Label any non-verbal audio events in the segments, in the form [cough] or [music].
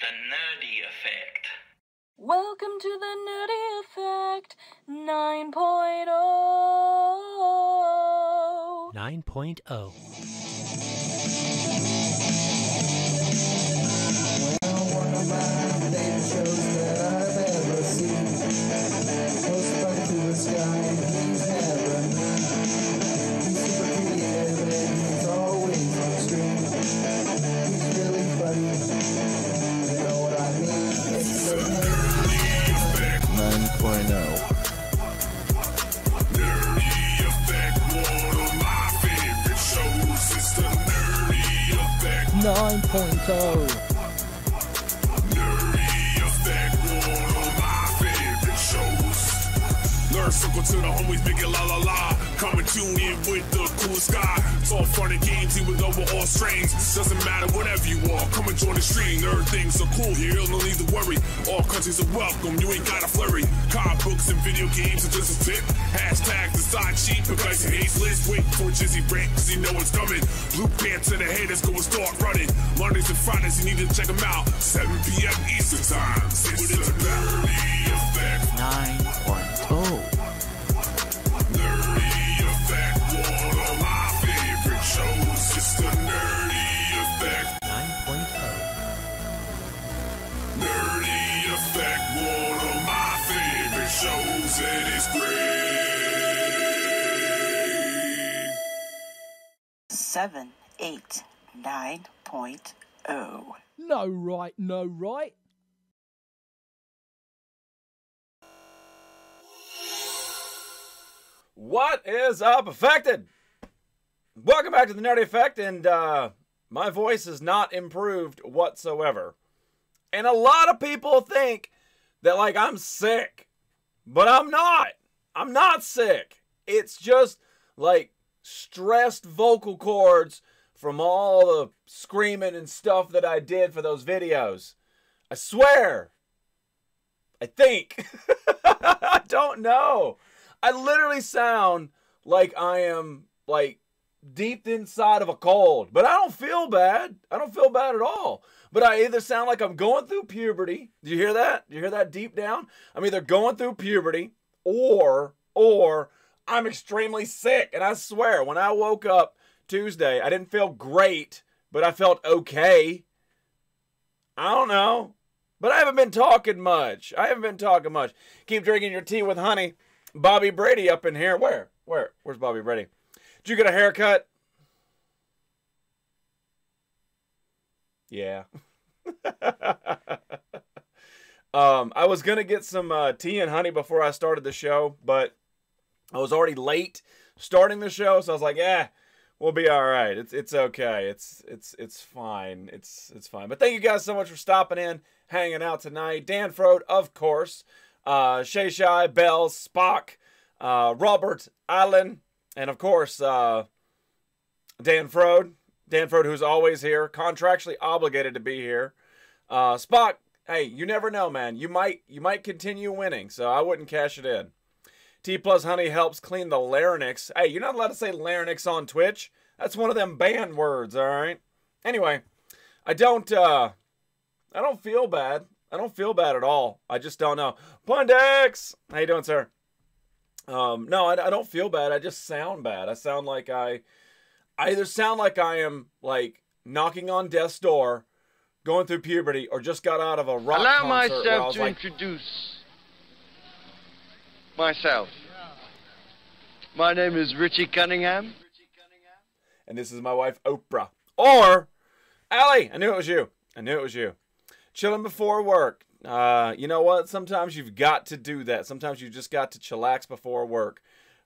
the nerdy effect. Welcome to the Nerdy Effect oh. 9.0. 9.0. One 2.0. Circle to the homies, big la la la. Come and tune in with the coolest guy. It's all fun and games, even though we're all strange. Doesn't matter, whatever you are. Come and join the stream. Nerd things are cool here, no need to worry. All countries are welcome, you ain't gotta flurry. Comic books and video games are just a tip. Hashtag the side sheet, because he hates list. Wait for Jizzy rant, cause you know it's coming. Blue pants to the haters, go and start running. Mondays and Fridays, you need to check them out. 7 p.m. Eastern time. It's the Nerdy Effect. 9.0. 789.0. No right, no right. What is up, affected? Welcome back to the Nerdy Effect, and uh, my voice is not improved whatsoever. And a lot of people think that, like, I'm sick, but I'm not. I'm not sick. It's just like stressed vocal cords from all the screaming and stuff that I did for those videos. I swear. I think. [laughs] I don't know. I literally sound like I am like deep inside of a cold, but I don't feel bad. I don't feel bad at all. But I either sound like I'm going through puberty. Do you hear that? Do you hear that deep down? I'm either going through puberty or or I'm extremely sick. And I swear, when I woke up Tuesday, I didn't feel great, but I felt okay. I don't know. But I haven't been talking much. I haven't been talking much. Keep drinking your tea with honey. Bobby Brady up in here. Where? Where? Where's Bobby Brady? Did you get a haircut? Yeah. [laughs] um, I was gonna get some uh, tea and honey before I started the show, but I was already late starting the show, so I was like, "Yeah, we'll be all right. It's it's okay. It's it's it's fine. It's it's fine." But thank you guys so much for stopping in, hanging out tonight. Dan Frode, of course, uh, Shay Bell, Spock, uh, Robert Allen, and of course uh, Dan Frode. Dan Frode, who's always here, contractually obligated to be here. Uh, Spock, hey, you never know, man. You might you might continue winning, so I wouldn't cash it in. T plus honey helps clean the larynx. Hey, you're not allowed to say larynx on Twitch. That's one of them banned words, all right? Anyway, I don't uh I don't feel bad. I don't feel bad at all. I just don't know. Pundex! How you doing, sir? Um, no, I, I don't feel bad. I just sound bad. I sound like I I either sound like I am like knocking on death's door, going through puberty, or just got out of a rock Allow concert I myself to like, introduce myself. My name is Richie Cunningham. and this is my wife Oprah. Or Allie, I knew it was you. I knew it was you. Chilling before work. Uh, you know what? Sometimes you've got to do that. Sometimes you just got to chillax before work.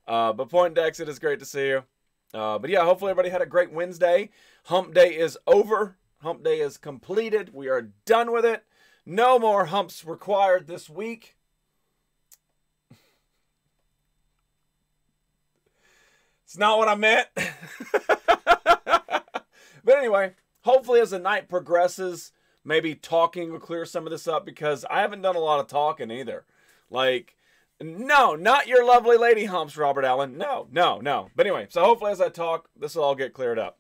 Uh, but Point Dex, it is great to see you. Uh, but yeah, hopefully everybody had a great Wednesday. Hump day is over. Hump day is completed. We are done with it. No more humps required this week. It's not what I meant. [laughs] but anyway, hopefully as the night progresses, maybe talking will clear some of this up because I haven't done a lot of talking either. Like, no, not your lovely lady humps, Robert Allen. No, no, no. But anyway, so hopefully as I talk, this will all get cleared up.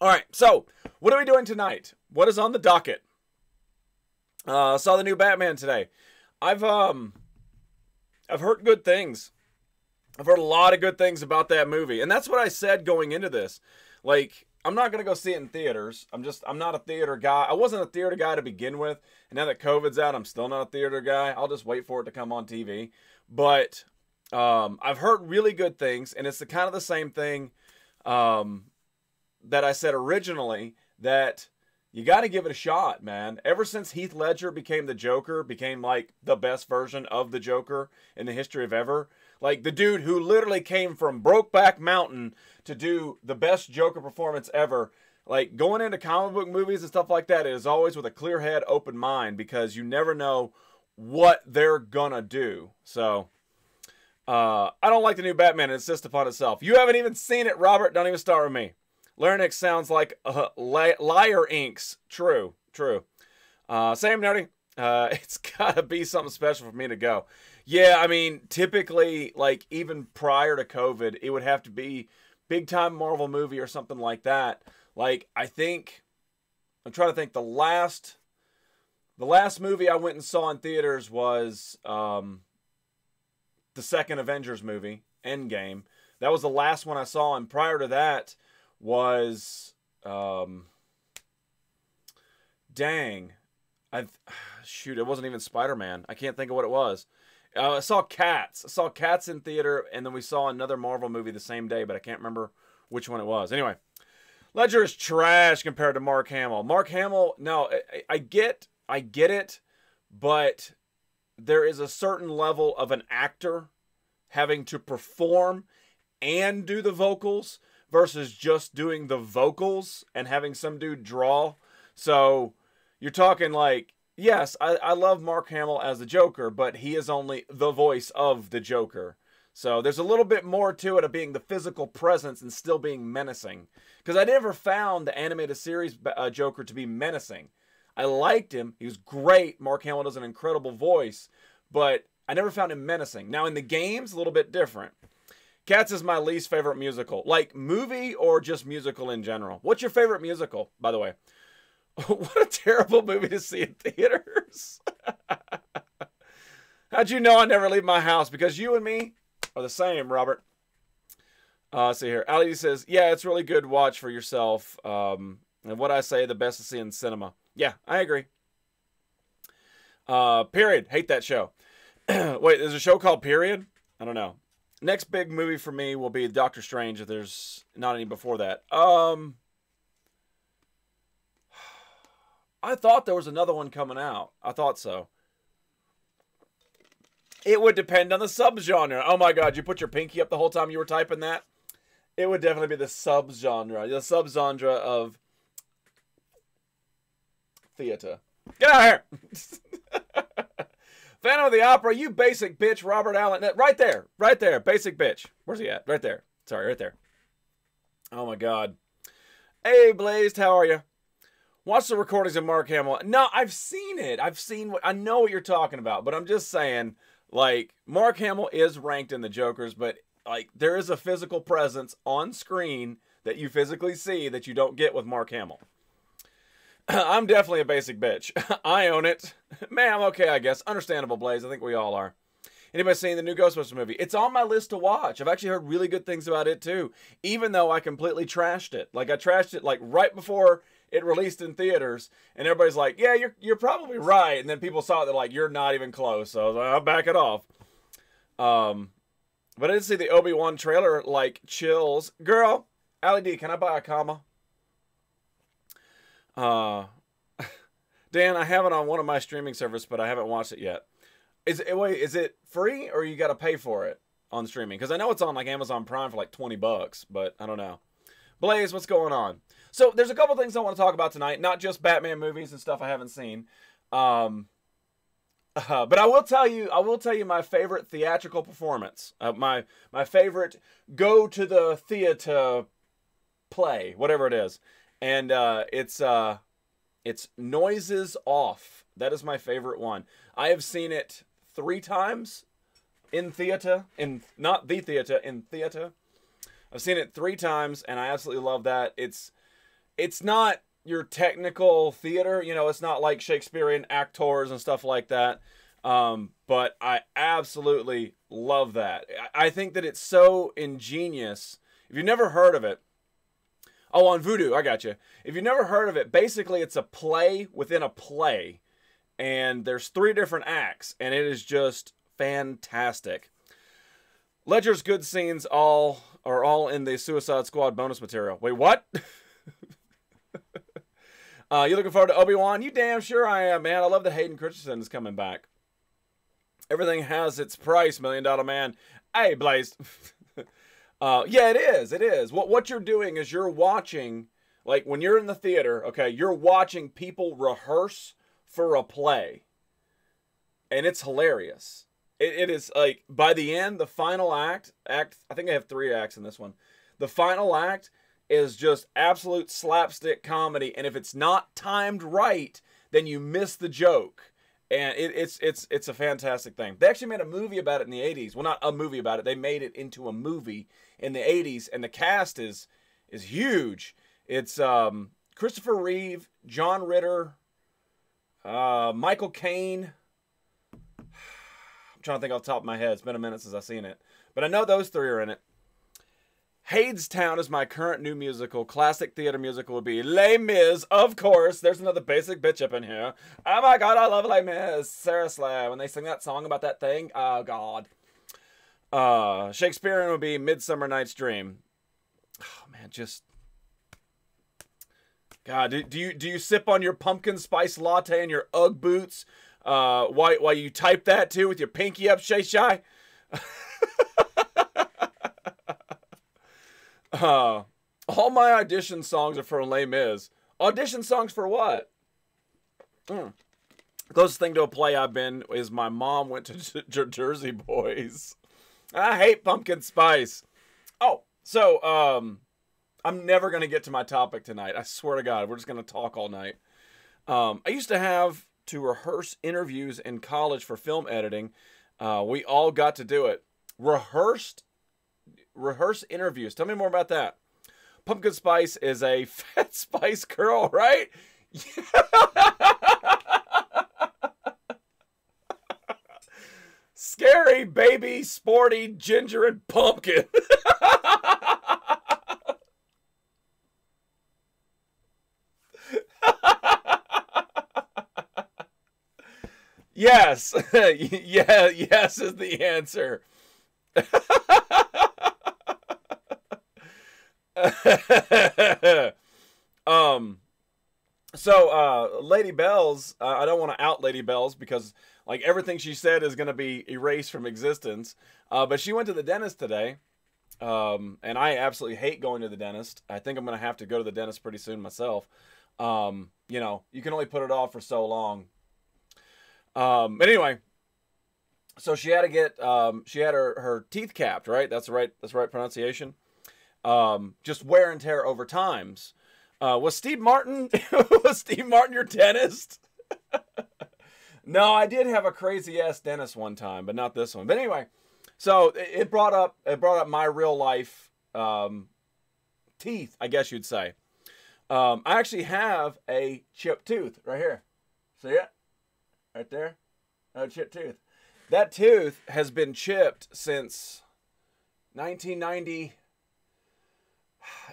All right, so what are we doing tonight? What is on the docket? Uh, saw the new Batman today. I've um, I've heard good things. I've heard a lot of good things about that movie, and that's what I said going into this. Like, I'm not gonna go see it in theaters. I'm just, I'm not a theater guy. I wasn't a theater guy to begin with, and now that COVID's out, I'm still not a theater guy. I'll just wait for it to come on TV. But um, I've heard really good things, and it's the kind of the same thing um, that I said originally that you got to give it a shot, man. Ever since Heath Ledger became the Joker, became like the best version of the Joker in the history of ever. Like the dude who literally came from Brokeback Mountain to do the best Joker performance ever. Like going into comic book movies and stuff like that is always with a clear head, open mind because you never know what they're gonna do. So uh, I don't like the new Batman. It insists upon itself. You haven't even seen it, Robert. Don't even start with me. Larynx sounds like uh, li- liar inks. True, true. Uh, same nerdy. Uh, [laughs] it's gotta be something special for me to go. Yeah, I mean, typically, like even prior to COVID, it would have to be big time Marvel movie or something like that. Like I think, I'm trying to think. The last, the last movie I went and saw in theaters was um, the second Avengers movie, Endgame. That was the last one I saw, and prior to that was um, dang, I [sighs] shoot, it wasn't even Spider Man. I can't think of what it was. Uh, I saw Cats. I saw Cats in theater, and then we saw another Marvel movie the same day, but I can't remember which one it was. Anyway, Ledger is trash compared to Mark Hamill. Mark Hamill, no, I, I get, I get it, but there is a certain level of an actor having to perform and do the vocals versus just doing the vocals and having some dude draw. So you're talking like, yes, I, I love Mark Hamill as the Joker, but he is only the voice of the Joker. So there's a little bit more to it of being the physical presence and still being menacing. Because I never found the animated series uh, Joker to be menacing. I liked him. He was great. Mark Hamill does an incredible voice, but I never found him menacing. Now in the games, a little bit different. Cats is my least favorite musical. Like movie or just musical in general. What's your favorite musical, by the way? [laughs] what a terrible movie to see in theaters. [laughs] How'd you know I never leave my house? Because you and me are the same, Robert. Uh, see here. Ali says, yeah, it's really good watch for yourself. Um, and what I say, the best to see in cinema. Yeah, I agree. Uh, period. Hate that show. [clears throat] Wait, there's a show called Period? I don't know. Next big movie for me will be Doctor Strange if there's not any before that. Um I thought there was another one coming out. I thought so. It would depend on the subgenre. Oh my god, you put your pinky up the whole time you were typing that? It would definitely be the subgenre. The subgenre of theater. Get out of here! [laughs] Phantom of the Opera, you basic bitch, Robert Allen. Right there, right there, basic bitch. Where's he at? Right there. Sorry, right there. Oh my God. Hey, Blazed, how are you? Watch the recordings of Mark Hamill. No, I've seen it. I've seen what I know what you're talking about, but I'm just saying, like, Mark Hamill is ranked in the Jokers, but like there is a physical presence on screen that you physically see that you don't get with Mark Hamill. [clears throat] I'm definitely a basic bitch. [laughs] I own it. [laughs] Man, okay, I guess. Understandable, Blaze. I think we all are. Anybody seen the new Ghostbusters movie? It's on my list to watch. I've actually heard really good things about it too, even though I completely trashed it. Like I trashed it like right before it released in theaters, and everybody's like, "Yeah, you're you're probably right." And then people saw it, they're like, "You're not even close." So I was like, "I'll back it off." Um, but I did see the Obi Wan trailer. Like chills, girl. Ali D, can I buy a comma? Uh, [laughs] Dan, I have it on one of my streaming services, but I haven't watched it yet. Is it wait? Is it free or you got to pay for it on streaming? Because I know it's on like Amazon Prime for like twenty bucks, but I don't know. Blaze, what's going on? So there's a couple things I want to talk about tonight, not just Batman movies and stuff I haven't seen. Um, uh, but I will tell you, I will tell you my favorite theatrical performance, uh, my my favorite go to the theater play, whatever it is, and uh, it's uh, it's Noises Off. That is my favorite one. I have seen it three times in theater, in not the theater, in theater. I've seen it three times, and I absolutely love that. It's it's not your technical theater. You know, it's not like Shakespearean actors and stuff like that. Um, but I absolutely love that. I think that it's so ingenious. If you've never heard of it, oh, on Voodoo, I got you. If you've never heard of it, basically it's a play within a play, and there's three different acts, and it is just fantastic. Ledger's good scenes all are all in the Suicide Squad bonus material. Wait, what? [laughs] uh, you looking forward to Obi Wan? You damn sure I am, man. I love that Hayden Christensen is coming back. Everything has its price, Million Dollar Man. Hey, Blaze. [laughs] uh, yeah, it is. It is. What what you're doing is you're watching, like when you're in the theater. Okay, you're watching people rehearse for a play, and it's hilarious. It, it is like by the end, the final act, act. I think I have three acts in this one. The final act is just absolute slapstick comedy, and if it's not timed right, then you miss the joke. And it, it's it's it's a fantastic thing. They actually made a movie about it in the '80s. Well, not a movie about it. They made it into a movie in the '80s, and the cast is is huge. It's um, Christopher Reeve, John Ritter, uh, Michael Caine. [sighs] I'm trying to think off the top of my head. It's been a minute since I've seen it, but I know those three are in it. Hadestown is my current new musical. Classic theater musical would be Les Mis, of course. There's another basic bitch up in here. Oh my god, I love Les Mis. Seriously, when they sing that song about that thing, oh god. Uh, Shakespearean would be Midsummer Night's Dream. Oh man, just God, do, do you do you sip on your pumpkin spice latte and your UGG boots? Uh, why why you type that too with your pinky up, Shay Shy? [laughs] Uh, all my audition songs are for Les Mis. Audition songs for what? Mm. Closest thing to a play I've been is my mom went to [laughs] Jer- Jersey Boys. I hate pumpkin spice. Oh, so um, I'm never gonna get to my topic tonight. I swear to God, we're just gonna talk all night. Um, I used to have to rehearse interviews in college for film editing. Uh, we all got to do it. Rehearsed rehearse interviews. Tell me more about that. Pumpkin Spice is a [laughs] fat spice girl, right? [laughs] Scary baby, sporty, ginger, and pumpkin. [laughs] yes. yeah, yes is the answer. [laughs] um so uh lady bells uh, i don't want to out lady bells because like everything she said is going to be erased from existence. Uh but she went to the dentist today um and i absolutely hate going to the dentist. I think i'm going to have to go to the dentist pretty soon myself. Um you know you can only put it off for so long. Um but anyway so she had to get um she had her her teeth capped right? That's the right that's the right pronunciation um, just wear and tear over times. Uh, was Steve Martin [laughs] was Steve Martin your dentist? [laughs] no, I did have a crazy ass dentist one time, but not this one. But anyway, so it brought up it brought up my real life um, teeth, I guess you'd say. Um, I actually have a chipped tooth right here. See it? Right there? A chipped tooth. That tooth has been chipped since 1990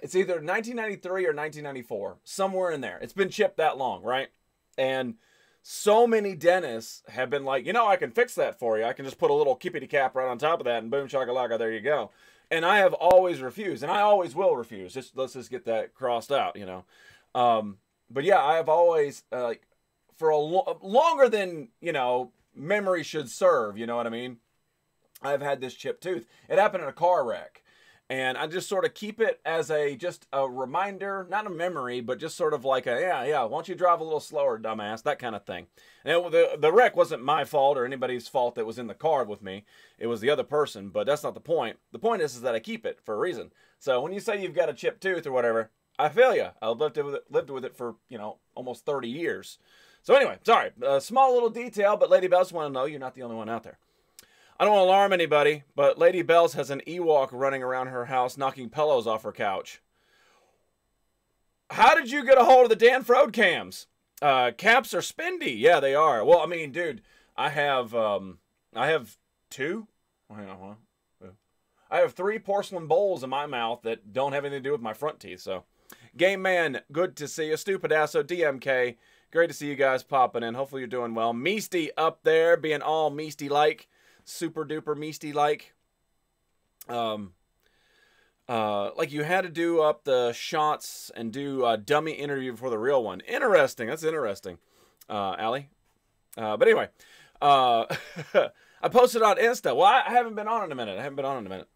it's either 1993 or 1994, somewhere in there. It's been chipped that long, right? And so many dentists have been like, you know, I can fix that for you. I can just put a little kippity cap right on top of that, and boom, shakalaka, there you go. And I have always refused, and I always will refuse. Just let's just get that crossed out, you know. Um, but yeah, I have always uh, like for a lo- longer than you know memory should serve. You know what I mean? I've had this chipped tooth. It happened in a car wreck and I just sort of keep it as a just a reminder, not a memory, but just sort of like a yeah, yeah. Why don't you drive a little slower, dumbass? That kind of thing. It, the the wreck wasn't my fault or anybody's fault that was in the car with me. It was the other person, but that's not the point. The point is, is that I keep it for a reason. So when you say you've got a chipped tooth or whatever, I feel you. I've lived with it, lived with it for you know almost thirty years. So anyway, sorry, a small little detail, but Lady Bells want to know you're not the only one out there. I don't want to alarm anybody, but Lady Bells has an Ewok running around her house knocking pillows off her couch. how did you get a hold of the Dan Frode cams? Uh, caps are spendy. Yeah, they are. Well, I mean, dude, I have um, I have two. on. I have three porcelain bowls in my mouth that don't have anything to do with my front teeth. So, Game Man, good to see you. Stupid Asso, DMK, great to see you guys popping in. Hopefully you're doing well. Measty up there, being all Measty like, super duper Measty like. Um, uh, like you had to do up the shots and do a dummy interview before the real one. Interesting. That's interesting, uh, Allie. Uh, but anyway, uh, [laughs] I posted on Insta. Well, I, I haven't been on in a minute. I haven't been on in a minute.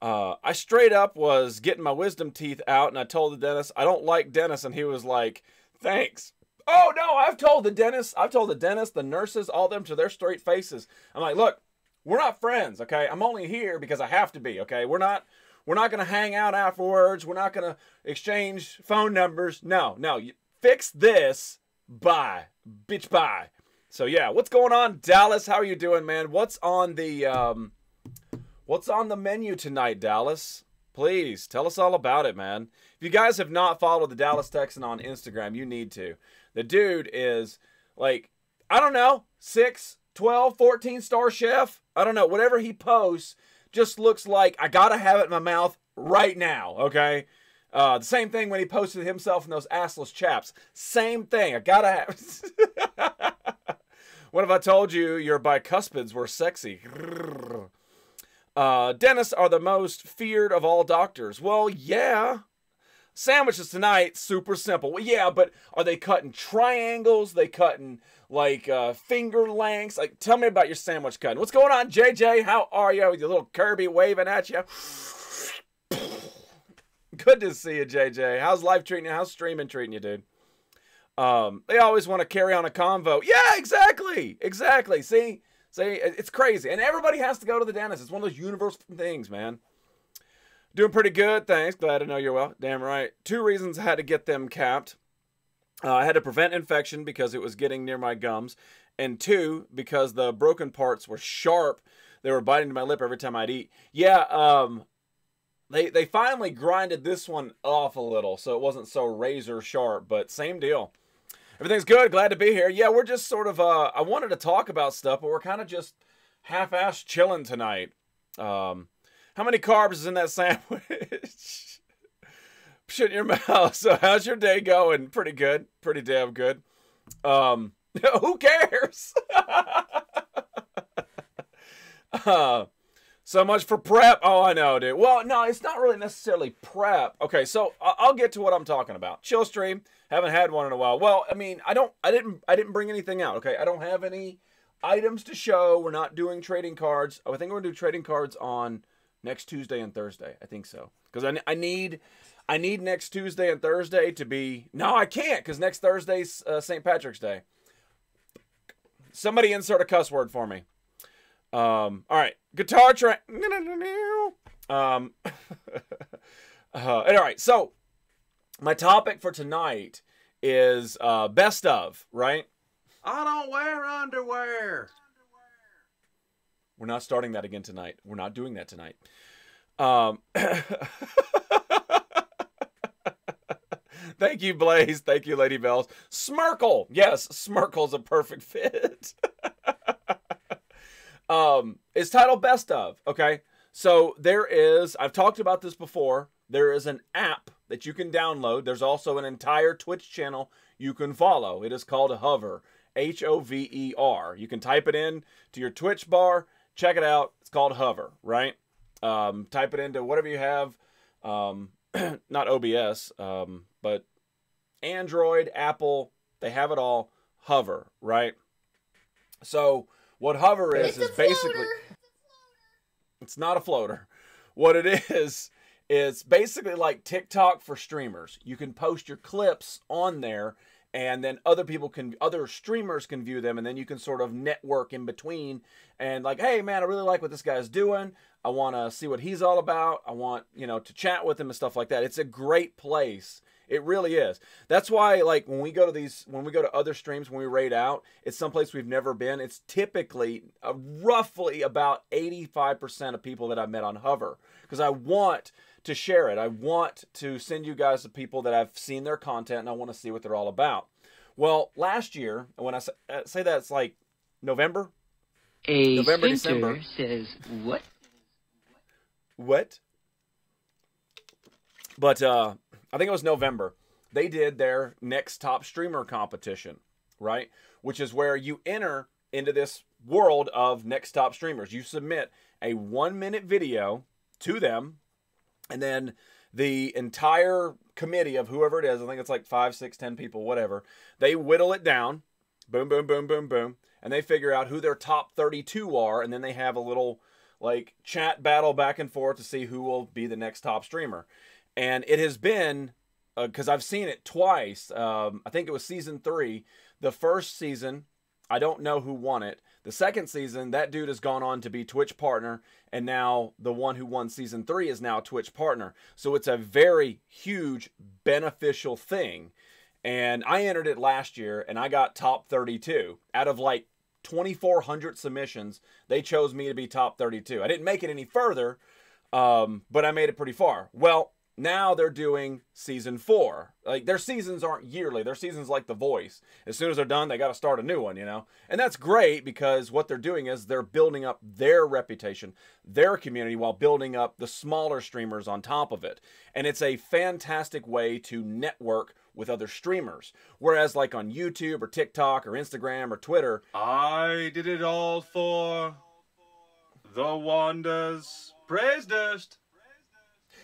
Uh, I straight up was getting my wisdom teeth out, and I told the dentist I don't like dentists, and he was like, "Thanks." Oh no, I've told the dentist, I've told the dentist, the nurses, all them to their straight faces. I'm like, look, we're not friends, okay? I'm only here because I have to be, okay? We're not we're not going to hang out afterwards. We're not going to exchange phone numbers. No, no. You fix this. Bye. Bitch, bye. So, yeah, what's going on, Dallas? How are you doing, man? What's on the um what's on the menu tonight, Dallas? Please tell us all about it, man. If you guys have not followed the Dallas Texan on Instagram, you need to. The dude is like, I don't know, 6, 12, 14 star chef. I don't know. Whatever he posts just looks like I gotta have it in my mouth right now, okay? Uh, the same thing when he posted himself in those assless chaps. Same thing. I gotta have. [laughs] what if I told you your bicuspids were sexy? Uh, dentists are the most feared of all doctors. Well, yeah. Sandwiches tonight, super simple. Well, yeah, but are they cutting triangles? They cutting like uh, finger lengths? Like, tell me about your sandwich cutting. What's going on, JJ? How are you? With your little Kirby waving at you. [laughs] Good to see you, JJ. How's life treating you? How's streaming treating you, dude? Um, they always want to carry on a convo. Yeah, exactly, exactly. See, see, it's crazy, and everybody has to go to the dentist. It's one of those universal things, man. Doing pretty good, thanks. Glad to know you're well. Damn right. Two reasons I had to get them capped. Uh, I had to prevent infection because it was getting near my gums, and two because the broken parts were sharp. They were biting to my lip every time I'd eat. Yeah, um, they they finally grinded this one off a little, so it wasn't so razor sharp. But same deal. Everything's good. Glad to be here. Yeah, we're just sort of. Uh, I wanted to talk about stuff, but we're kind of just half-ass chilling tonight. Um, how many carbs is in that sandwich? [laughs] Shit in your [laughs] mouth. So how's your day going? Pretty good. Pretty damn good. Um, [laughs] who cares? [laughs] uh, so much for prep. Oh, I know, dude. Well, no, it's not really necessarily prep. Okay, so I'll get to what I'm talking about. Chill stream. Haven't had one in a while. Well, I mean, I don't, I didn't, I didn't bring anything out. Okay, I don't have any items to show. We're not doing trading cards. I think we're gonna do trading cards on next Tuesday and Thursday. I think so because I, I need, I need next Tuesday and Thursday to be. No, I can't because next Thursday's uh, St. Patrick's Day. Somebody insert a cuss word for me. Um, all right, guitar track. Um, [laughs] uh, all right, so my topic for tonight is uh, best of, right? I don't wear underwear. We're not starting that again tonight. We're not doing that tonight. Um, [laughs] thank you, Blaze. Thank you, Lady Bells. Smirkle. Yes, Smirkle's a perfect fit. [laughs] um, it's titled Best of. Okay. So there is, I've talked about this before. There is an app that you can download. There's also an entire Twitch channel you can follow. It is called Hover. H O V E R. You can type it in to your Twitch bar. Check it out. It's called Hover, right? Um, type it into whatever you have. Um, [clears throat] not OBS, um, but Android, Apple, they have it all. Hover, right? So what Hover is is basically it's not a floater. What it is is basically like TikTok for streamers. You can post your clips on there and then other people can other streamers can view them and then you can sort of network in between and like hey man i really like what this guy's doing i want to see what he's all about i want you know to chat with him and stuff like that it's a great place it really is that's why like when we go to these when we go to other streams when we raid out it's someplace we've never been it's typically uh, roughly about 85% of people that i've met on hover because i want to share it. I want to send you guys the people that I've seen their content and I want to see what they're all about. Well, last year, when I say, uh, say that, it's like November. A November, December. says what? What? But uh, I think it was November. They did their next top streamer competition, right? Which is where you enter into this world of next top streamers. You submit a one minute video to them, and then the entire committee of whoever it is, I think it's like five, six, ten people, whatever, they whittle it down. Boom, boom, boom, boom, boom. And they figure out who their top 32 are, and then they have a little like chat battle back and forth to see who will be the next top streamer. And it has been because I've seen it twice. Um, I think it was season three. The first season, I don't know who won it. The second season, that dude has gone on to be Twitch partner, and now the one who won season three is now Twitch partner. So it's a very huge beneficial thing. And I entered it last year, and I got top 32 out of like 2,400 submissions. They chose me to be top 32. I didn't make it any further, um, but I made it pretty far. Well, now they're doing season four. Like their seasons aren't yearly. Their seasons like The Voice. As soon as they're done, they got to start a new one, you know? And that's great because what they're doing is they're building up their reputation, their community, while building up the smaller streamers on top of it. And it's a fantastic way to network with other streamers. Whereas, like on YouTube or TikTok or Instagram or Twitter, I did it all for the wonders. Praise dust.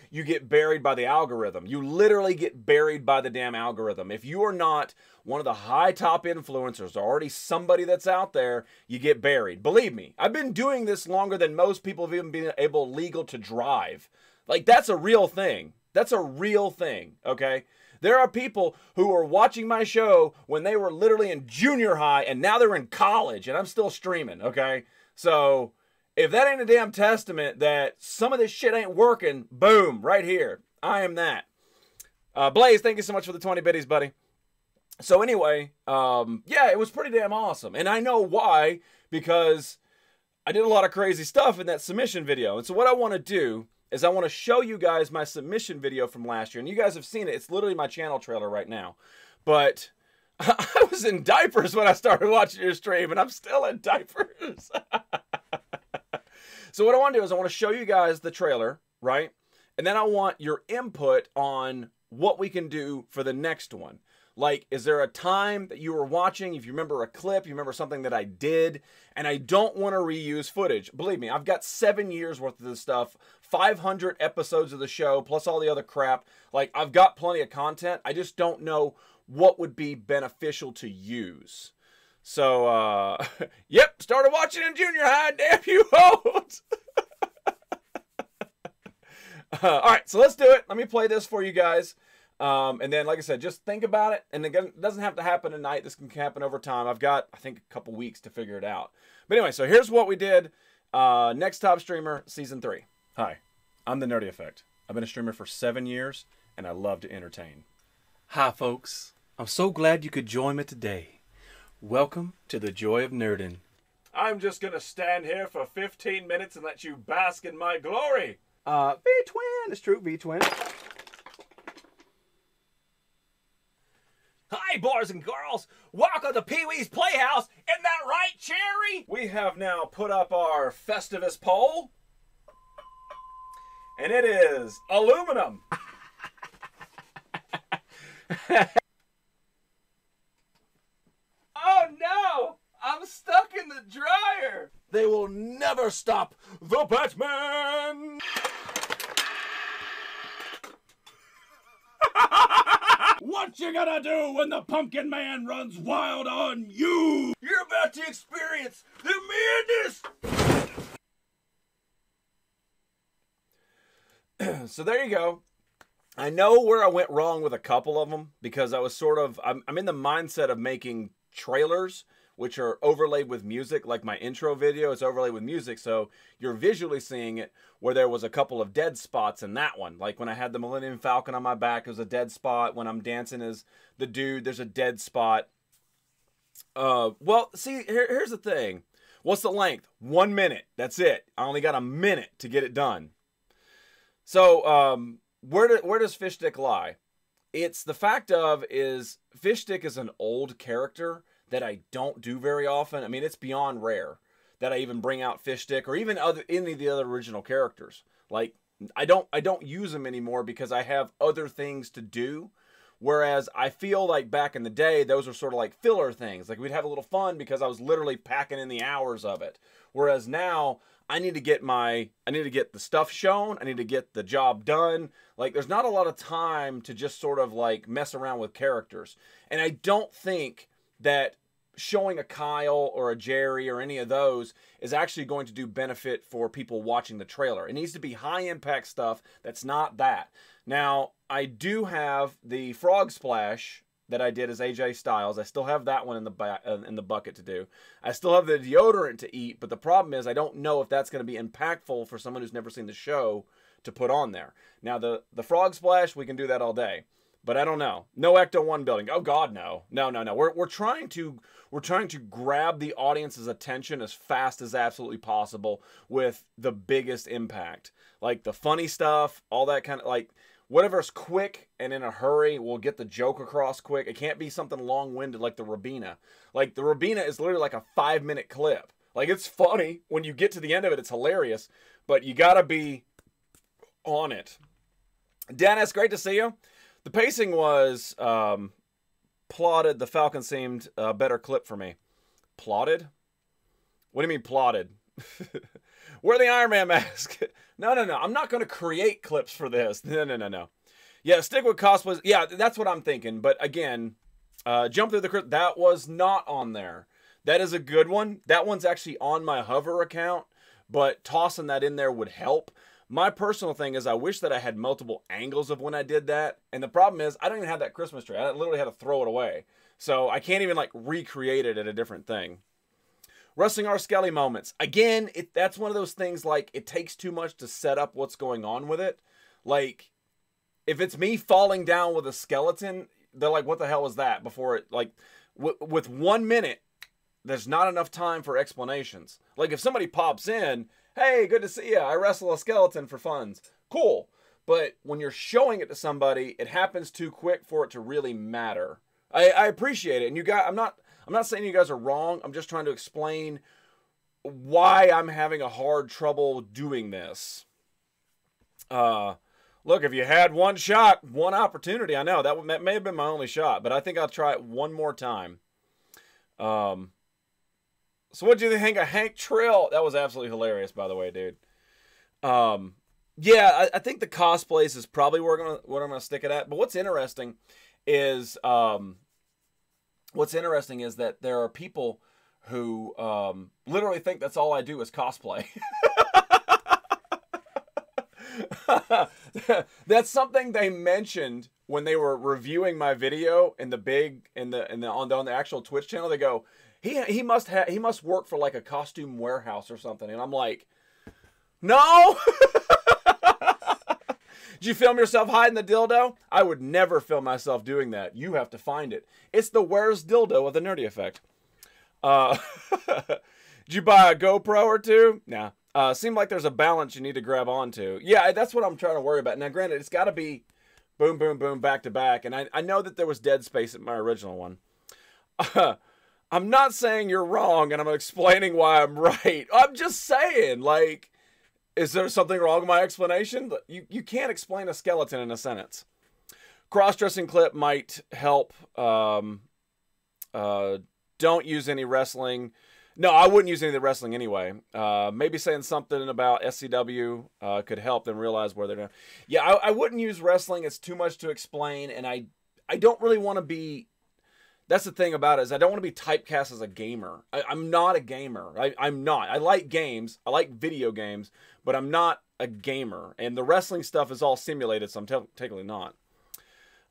You get buried by the algorithm. You literally get buried by the damn algorithm. If you are not one of the high top influencers, or already somebody that's out there, you get buried. Believe me, I've been doing this longer than most people have even been able legal to drive. Like that's a real thing. That's a real thing, okay? There are people who are watching my show when they were literally in junior high and now they're in college and I'm still streaming, okay? So, if that ain't a damn testament that some of this shit ain't working, boom, right here. I am that. Uh, Blaze, thank you so much for the 20 biddies, buddy. So anyway, um, yeah, it was pretty damn awesome. And I know why, because I did a lot of crazy stuff in that submission video. And so what I want to do is I want to show you guys my submission video from last year. And you guys have seen it. It's literally my channel trailer right now. But [laughs] I was in diapers when I started watching your stream, and I'm still in diapers. [laughs] So what I want to do is I want to show you guys the trailer, right? And then I want your input on what we can do for the next one. Like, is there a time that you were watching? If you remember a clip, you remember something that I did, and I don't want to reuse footage. Believe me, I've got seven years worth of this stuff, 500 episodes of the show, plus all the other crap. Like, I've got plenty of content. I just don't know what would be beneficial to use. So, uh, [laughs] yep, started watching in junior high. Damn you, hoes. [laughs] Uh, all right, so let's do it. Let me play this for you guys. Um, and then, like I said, just think about it. And again, it doesn't have to happen tonight. This can happen over time. I've got, I think, a couple weeks to figure it out. But anyway, so here's what we did. Uh, Next Top Streamer, Season 3. Hi, I'm the Nerdy Effect. I've been a streamer for seven years, and I love to entertain. Hi, folks. I'm so glad you could join me today. Welcome to the Joy of Nerdin. I'm just going to stand here for 15 minutes and let you bask in my glory. Uh, V-Twin. It's true, V-Twin. Hi, boys and girls. Welcome to Pee Wee's Playhouse. Isn't that right, Cherry? We have now put up our Festivus poll. And it is aluminum. [laughs] oh no! I'm stuck in the dryer. They will never stop the Batman. [laughs] what you gonna do when the Pumpkin Man runs wild on you? You're about to experience the madness. [clears throat] so there you go. I know where I went wrong with a couple of them because I was sort of I'm, I'm in the mindset of making trailers which are overlaid with music like my intro video is overlaid with music so you're visually seeing it where there was a couple of dead spots in that one. Like when I had the Millennium Falcon on my back it was a dead spot. When I'm dancing as the dude there's a dead spot. Uh well see here, here's the thing. What's the length? One minute. That's it. I only got a minute to get it done. So, um, where do, where does Fish Stick lie? It's the fact of is Fish Stick is an old character that I don't do very often. I mean, it's beyond rare that I even bring out Fish Stick or even other any of the other original characters. Like I don't I don't use them anymore because I have other things to do. Whereas I feel like back in the day, those were sort of like filler things. Like we'd have a little fun because I was literally packing in the hours of it. Whereas now I need to get my I need to get the stuff shown. I need to get the job done. Like there's not a lot of time to just sort of like mess around with characters. And I don't think that showing a Kyle or a Jerry or any of those is actually going to do benefit for people watching the trailer. It needs to be high impact stuff that's not that. Now, I do have the Frog Splash that I did as AJ Styles. I still have that one in the ba- uh, in the bucket to do. I still have the deodorant to eat, but the problem is I don't know if that's going to be impactful for someone who's never seen the show to put on there. Now the the Frog Splash, we can do that all day. But I don't know. No Ecto One building. Oh God, no, no, no, no. We're we're trying to we're trying to grab the audience's attention as fast as absolutely possible with the biggest impact, like the funny stuff, all that kind of like whatever's quick and in a hurry will get the joke across quick. It can't be something long winded like the Rabina. Like the Rabina is literally like a five minute clip. Like it's funny when you get to the end of it, it's hilarious, but you gotta be on it. Dennis, great to see you. The pacing was um, plotted. The Falcon seemed a better clip for me. Plotted? What do you mean plotted? [laughs] Wear the Iron Man mask. [laughs] no, no, no. I'm not going to create clips for this. No, no, no, no. Yeah, stick with cosplays. Yeah, that's what I'm thinking. But again, uh, jump through the. That was not on there. That is a good one. That one's actually on my hover account, but tossing that in there would help. My personal thing is I wish that I had multiple angles of when I did that. And the problem is I don't even have that Christmas tree. I literally had to throw it away. So I can't even like recreate it at a different thing. Wrestling R. Skelly moments. Again, it that's one of those things like it takes too much to set up what's going on with it. Like if it's me falling down with a skeleton, they're like, "What the hell is that?" Before it like with one minute, there's not enough time for explanations. Like if somebody pops in hey, good to see you. I wrestle a skeleton for funds. Cool. But when you're showing it to somebody, it happens too quick for it to really matter. I, I appreciate it. And you got I'm not I'm not saying you guys are wrong. I'm just trying to explain why I'm having a hard trouble doing this. Uh look, if you had one shot, one opportunity, I know that may have been my only shot, but I think I'll try it one more time. Um so what do you think of Hank Trill? That was absolutely hilarious, by the way, dude. Um, yeah, I, I think the cosplays is probably where I'm gonna, what I'm gonna stick it at. But what's interesting is um, what's interesting is that there are people who um, literally think that's all I do is cosplay. [laughs] that's something they mentioned when they were reviewing my video in the big in the in the on the, on the actual Twitch channel. They go, he he must have he must work for like a costume warehouse or something. And I'm like, no. [laughs] Did you film yourself hiding the dildo? I would never film myself doing that. You have to find it. It's the where's dildo of the nerdy effect. Uh, [laughs] did you buy a GoPro or two? Nah. Uh, like there's a balance you need to grab onto. Yeah, that's what I'm trying to worry about. Now, granted, it's got to be boom, boom, boom, back to back. And I, I know that there was dead space in my original one. [laughs] I'm not saying you're wrong and I'm explaining why I'm [laughs] right. I'm just saying, like, is there something wrong with my explanation? You, you can't explain a skeleton in a sentence. Cross dressing clip might help. Um, uh, don't use any wrestling. No, I wouldn't use any of the wrestling anyway. Uh, maybe saying something about SCW uh, could help them realize where they're going. Yeah, I, I wouldn't use wrestling. It's too much to explain, and I I don't really want to be that's the thing about it is I don't want to be typecast as a gamer. I, am not a gamer. I, I'm not. I like games. I like video games, but I'm not a gamer. And the wrestling stuff is all simulated, so I'm te- technically not.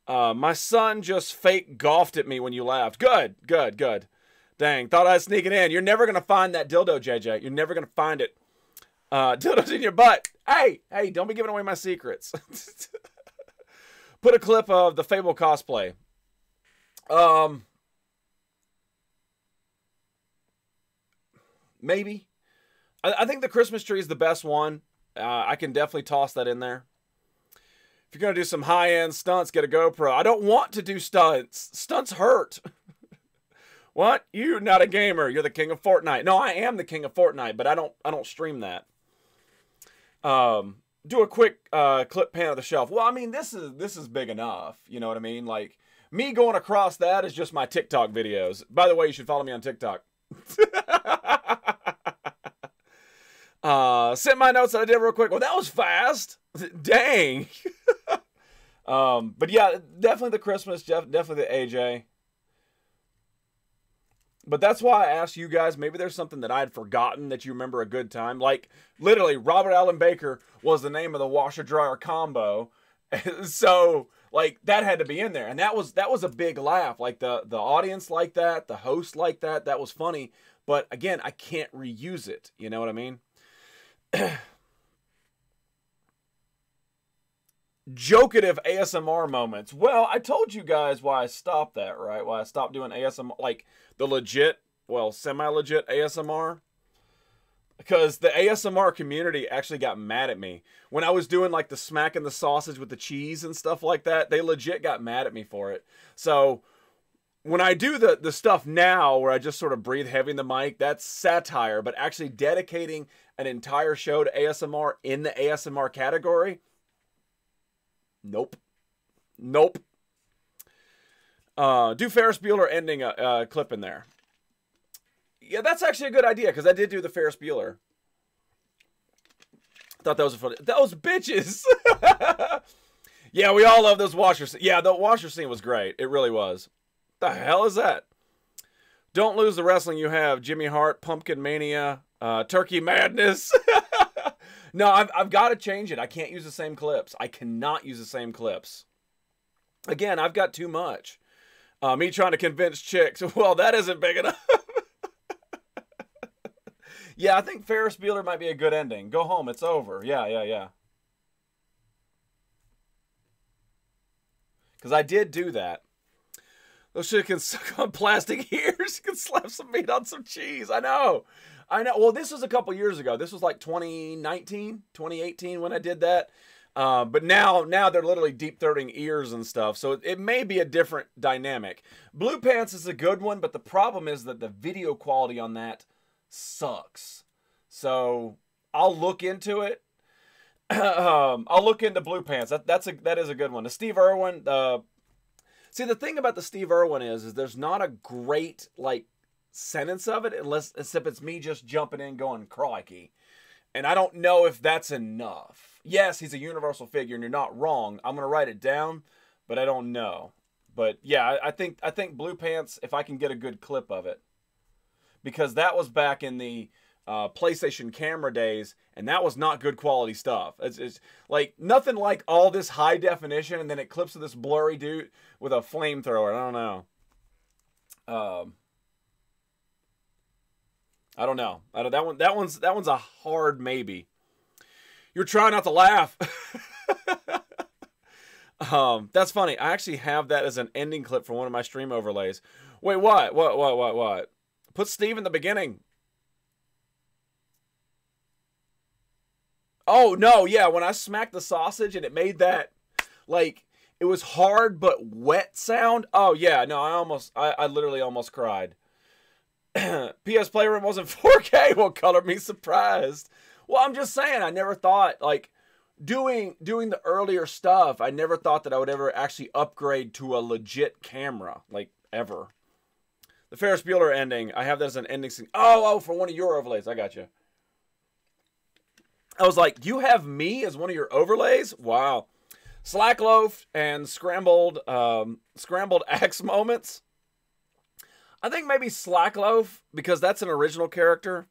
Uh, my son just fake golfed at me when you laughed. Good, good, good. Dang, thought I'd sneak it in. You're never gonna find that dildo, JJ. You're never gonna find it. Uh, [laughs] dildo's in your butt. Hey, hey, don't be giving away my secrets. [laughs] Put a clip of the Fable cosplay. Um, maybe. I, I, think the Christmas tree is the best one. Uh, I can definitely toss that in there. If you're gonna do some high end stunts, get a GoPro. I don't want to do stunts. Stunts hurt. [laughs] what? You're not a gamer. You're the king of Fortnite. No, I am the king of Fortnite, but I don't. I don't stream that. Um, do a quick uh, clip pan of the shelf. Well, I mean, this is this is big enough. You know what I mean? Like me going across that is just my TikTok videos. By the way, you should follow me on TikTok. [laughs] uh, sent my notes that I did real quick. Well, that was fast. [laughs] Dang. [laughs] um, but yeah, definitely the Christmas, definitely the AJ. But that's why I asked you guys. Maybe there's something that I had forgotten that you remember a good time. Like literally, Robert Allen Baker was the name of the washer dryer combo. [laughs] so like that had to be in there, and that was that was a big laugh. Like the the audience like that, the host like that. That was funny. But again, I can't reuse it. You know what I mean? [clears throat] Jokative ASMR moments. Well, I told you guys why I stopped that, right? Why I stopped doing ASMR, like the legit, well, semi legit ASMR. Because the ASMR community actually got mad at me. When I was doing like the smacking the sausage with the cheese and stuff like that, they legit got mad at me for it. So when I do the the stuff now where I just sort of breathe heavy in the mic, that's satire, but actually dedicating an entire show to ASMR in the ASMR category, nope. Nope. Uh, do Ferris Bueller ending a, a clip in there. Yeah, that's actually a good idea because I did do the Ferris Bueller. Thought that was a funny. Those bitches. [laughs] yeah, we all love those washer. Yeah, the washer scene was great. It really was. The hell is that? Don't lose the wrestling you have. Jimmy Hart, Pumpkin Mania, uh, Turkey Madness. [laughs] no, I've, I've got to change it. I can't use the same clips. I cannot use the same clips. Again, I've got too much. Uh, me trying to convince chicks. [laughs] Well, that isn't big enough. [laughs] yeah, I think Ferris Bueller might be a good ending. Go home. It's over. Yeah, yeah, yeah. Because I did do that. Those shit can suck on plastic ears. You can slap some meat on some cheese. I know. I know. Well, this was a couple years ago. This was like 2019, 2018 when I did that. Uh, but now, now they're literally deep throating ears and stuff. So it, it may be a different dynamic. Blue Pants is a good one, but the problem is that the video quality on that sucks. So I'll look into it. [clears throat] um, I'll look into Blue Pants. That, that's a that is a good one. The Steve Irwin. Uh, see, the thing about the Steve Irwin is, is there's not a great like sentence of it unless except it's me just jumping in going crikey. And I don't know if that's enough yes, he's a universal figure, and you're not wrong. I'm gonna write it down, but I don't know. But yeah, I, think I think Blue Pants. If I can get a good clip of it, because that was back in the uh, PlayStation camera days, and that was not good quality stuff. It's, it's, like nothing like all this high definition, and then it clips to this blurry dude with a flamethrower. I don't know. Um, I don't know. I don't, that one. That one's that one's a hard maybe. You're trying not to laugh. [laughs] um, that's funny. I actually have that as an ending clip for one of my stream overlays. Wait, what? What? What? What? What? Put Steve in the beginning. Oh no, yeah. When I smacked the sausage and it made that, like, it was hard but wet sound. Oh yeah, no, I almost, I, I literally almost cried. [clears throat] PS Playroom wasn't [laughs] 4K. Well, color me surprised. Well, I'm just saying, I never thought like doing doing the earlier stuff. I never thought that I would ever actually upgrade to a legit camera, like ever. The Ferris Bueller ending. I have that as an ending scene. Oh, oh, for one of your overlays. I got you. I was like, you have me as one of your overlays? Wow. Slack loaf and scrambled um, scrambled [laughs] axe moments. I think maybe Slackloaf because that's an original character.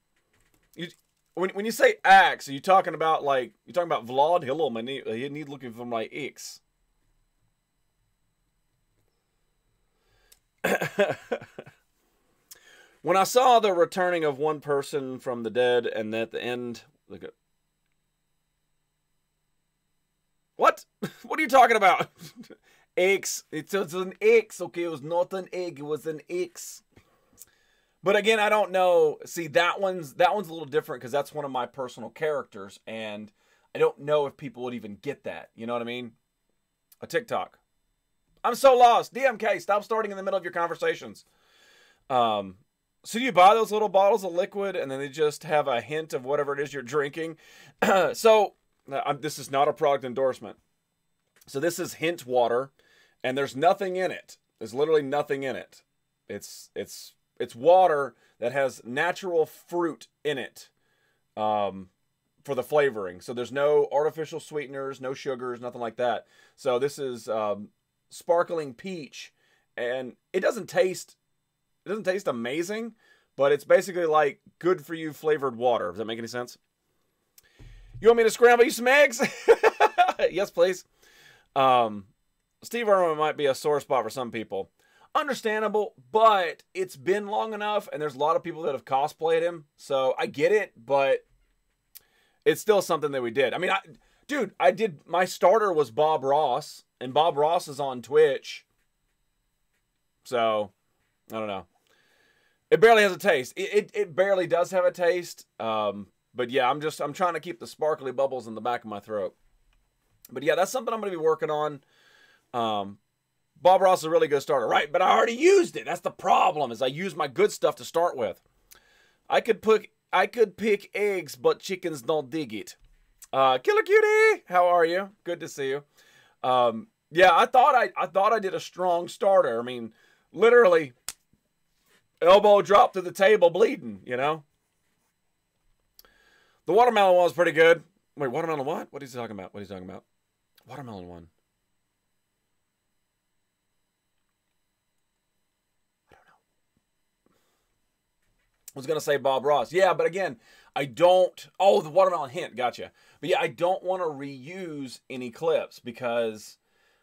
You when when you say axe, are you talking about like you talking about Vlad? Hello, my name. He need looking for my X. [laughs] when I saw the returning of one person from the dead, and at the end, look at what? [laughs] What are you talking about? [laughs] X. It's, it's an X. Okay, it was not an egg. It was an X. But again, I don't know. See, that one's that one's a little different because that's one of my personal characters, and I don't know if people would even get that. You know what I mean? a TikTok. I'm so lost. DMK, stop starting in the middle of your conversations. Um, so you buy those little bottles of liquid and then they just have a hint of whatever it is you're drinking. [clears throat] so I'm, this is not a product endorsement. So this is hint water and there's nothing in it. There's literally nothing in it. It's it's it's water that has natural fruit in it. Um, for the flavoring. So there's no artificial sweeteners, no sugars, nothing like that. So this is um, sparkling peach, and it doesn't taste it doesn't taste amazing, but it's basically like good for you flavored water. Does that make any sense? You want me to scramble you some eggs? [laughs] yes, please. Um, Steve Irwin might be a sore spot for some people. Understandable, but it's been long enough, and there's a lot of people that have cosplayed him, so I get it, but it's still something that we did. I mean, I, dude, I did my starter was Bob Ross, and Bob Ross is on Twitch. So, I don't know. It barely has a taste. It, it, it barely does have a taste. Um, but yeah, I'm just I'm trying to keep the sparkly bubbles in the back of my throat. But yeah, that's something I'm going to be working on. Um, Bob Ross is a really good starter, right? But I already used it. That's the problem. Is I used my good stuff to start with. I could put I could pick eggs, but chickens don't dig it. Uh, Killer Cutie, how are you? Good to see you. Um, yeah, I thought I, I thought I did a strong starter. I mean, literally, elbow drop to the table, bleeding. You know. The watermelon one was pretty good. Wait, watermelon what? What is he talking about? What is he talking about? Watermelon one. Was going to say Bob Ross. Yeah, but again, I don't. Oh, the watermelon hint. Gotcha. But yeah, I don't want to reuse any clips because,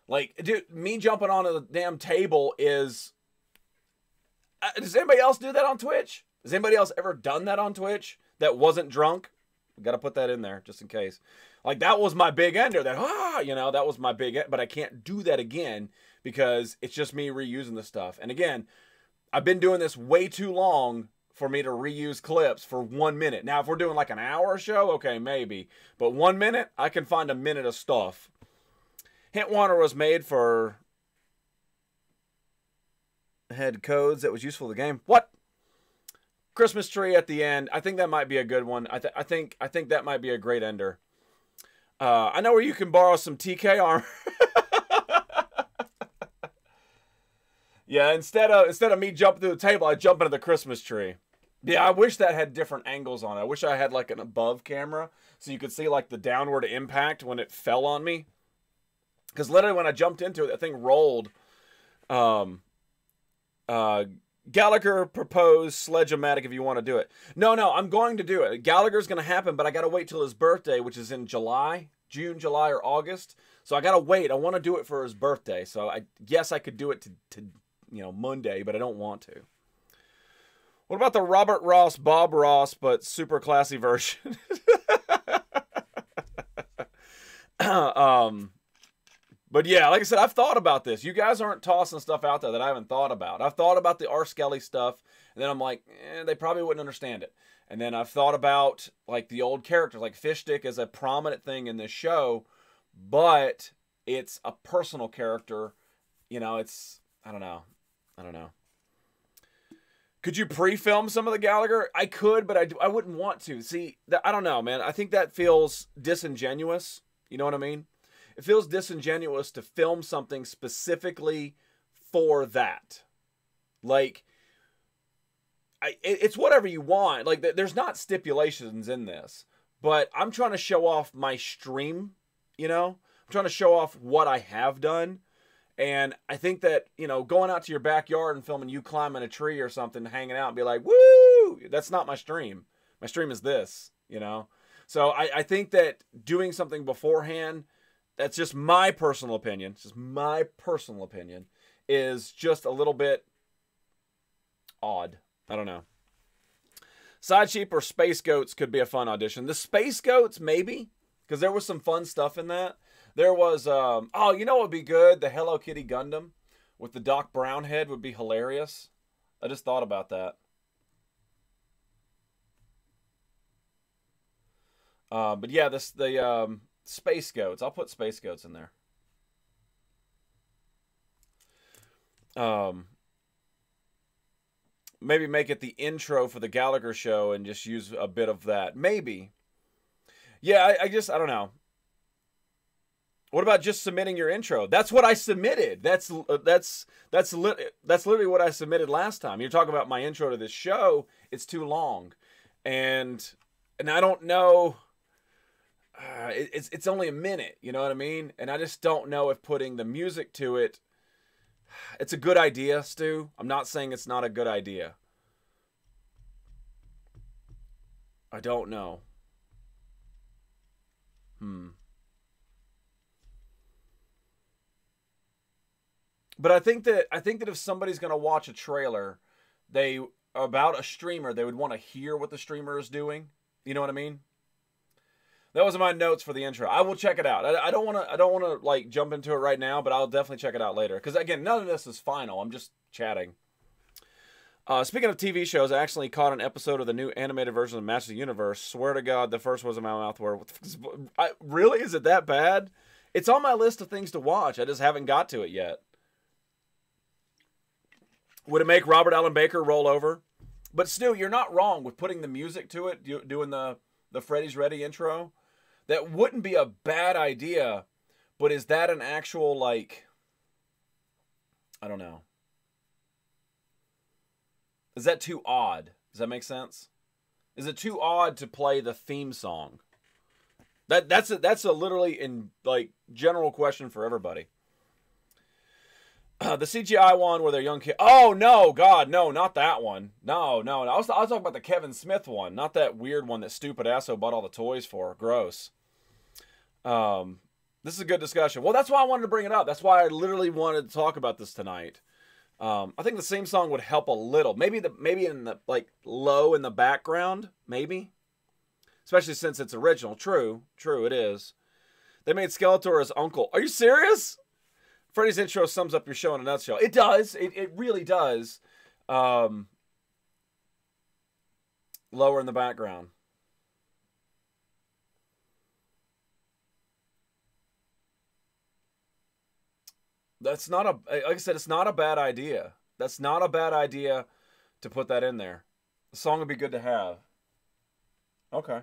like, dude, me jumping on the damn table is. Uh, does anybody else do that on Twitch? Has anybody else ever done that on Twitch that wasn't drunk? Got to put that in there just in case. Like that was my big ender. That ah, you know, that was my big. End, But I can't do that again because it's just me reusing the stuff. And again, I've been doing this way too long for me to reuse clips for one minute. Now, if we're doing like an hour show, okay, maybe. But one minute, I can find a minute of stuff. Hint Water was made for head codes that was useful to the game. What? Christmas tree at the end. I think that might be a good one. I, th- I think I think that might be a great ender. Uh, I know where you can borrow some TK armor. [laughs] yeah, instead of instead of me jumping through the table, I jump into the Christmas tree. Yeah, I wish that had different angles on it. I wish I had like an above camera so you could see like the downward impact when it fell on me. Because literally when I jumped into it, that thing rolled. Um, uh, Gallagher proposed Sledge-O-Matic if you want to do it. No, no, I'm going to do it. Gallagher's going to happen, but I got to wait till his birthday, which is in July, June, July, or August. So I got to wait. I want to do it for his birthday. So I guess I could do it to, to you know Monday, but I don't want to. What about the Robert Ross, Bob Ross, but super classy version? [laughs] um, but yeah, like I said, I've thought about this. You guys aren't tossing stuff out there that I haven't thought about. I've thought about the R. Skelly stuff, and then I'm like, eh, they probably wouldn't understand it. And then I've thought about like the old characters, like Fishstick is a prominent thing in this show, but it's a personal character. You know, it's I don't know, I don't know. Could you pre-film some of the Gallagher? I could, but I, I wouldn't want to. See, I don't know, man. I think that feels disingenuous. You know what I mean? It feels disingenuous to film something specifically for that. Like, I, it's whatever you want. Like, there's not stipulations in this, but I'm trying to show off my stream. You know, I'm trying to show off what I have done and I think that, you know, going out to your backyard and filming you climbing a tree or something, hanging out and be like, woo, that's not my stream. My stream is this, you know? So I, I think that doing something beforehand, that's just my personal opinion, it's just my personal opinion, is just a little bit odd. I don't know. Side Sheep or Space Goats could be a fun audition. The Space Goats, maybe, because there was some fun stuff in that. There was, um, oh, you know what would be good? The Hello Kitty Gundam with the Doc Brown head would be hilarious. I just thought about that. Uh, but yeah, this the um, space goats. I'll put space goats in there. Um, maybe make it the intro for the Gallagher show and just use a bit of that. Maybe. Yeah, I, I just I don't know. What about just submitting your intro? That's what I submitted. That's uh, that's that's li- that's literally what I submitted last time. You're talking about my intro to this show. It's too long, and and I don't know. Uh, it, it's it's only a minute. You know what I mean? And I just don't know if putting the music to it. It's a good idea, Stu. I'm not saying it's not a good idea. I don't know. Hmm. But I think that I think that if somebody's going to watch a trailer, they about a streamer, they would want to hear what the streamer is doing. You know what I mean? That was my notes for the intro. I will check it out. I, I don't want to. I don't want to like jump into it right now, but I'll definitely check it out later. Because again, none of this is final. I'm just chatting. Uh, speaking of TV shows, I actually caught an episode of the new animated version of Masters of the Universe. Swear to God, the first was in my mouth. Where [laughs] I, really is it that bad? It's on my list of things to watch. I just haven't got to it yet. Would it make Robert Allen Baker roll over? But Stu, you're not wrong with putting the music to it, doing the the Freddy's Ready intro. That wouldn't be a bad idea, but is that an actual like I don't know. Is that too odd? Does that make sense? Is it too odd to play the theme song? That that's a, that's a literally in like general question for everybody. [clears throat] The CGI one where they're young kids. Oh no, God, no, not that one. No, no, no. I was, I was talking about the Kevin Smith one, not that weird one that stupid asshole bought all the toys for. Gross. Um, this is a good discussion. Well, that's why I wanted to bring it up. That's why I literally wanted to talk about this tonight. Um, I think the same song would help a little. Maybe the maybe in the like low in the background, maybe. Especially since it's original. True, true, it is. They made Skeletor as uncle. Are you serious? Freddy's intro sums up your show in a nutshell. It does. It, it really does. Um, lower in the background. That's not a like I said, it's not a bad idea. That's not a bad idea to put that in there. The song would be good to have. Okay.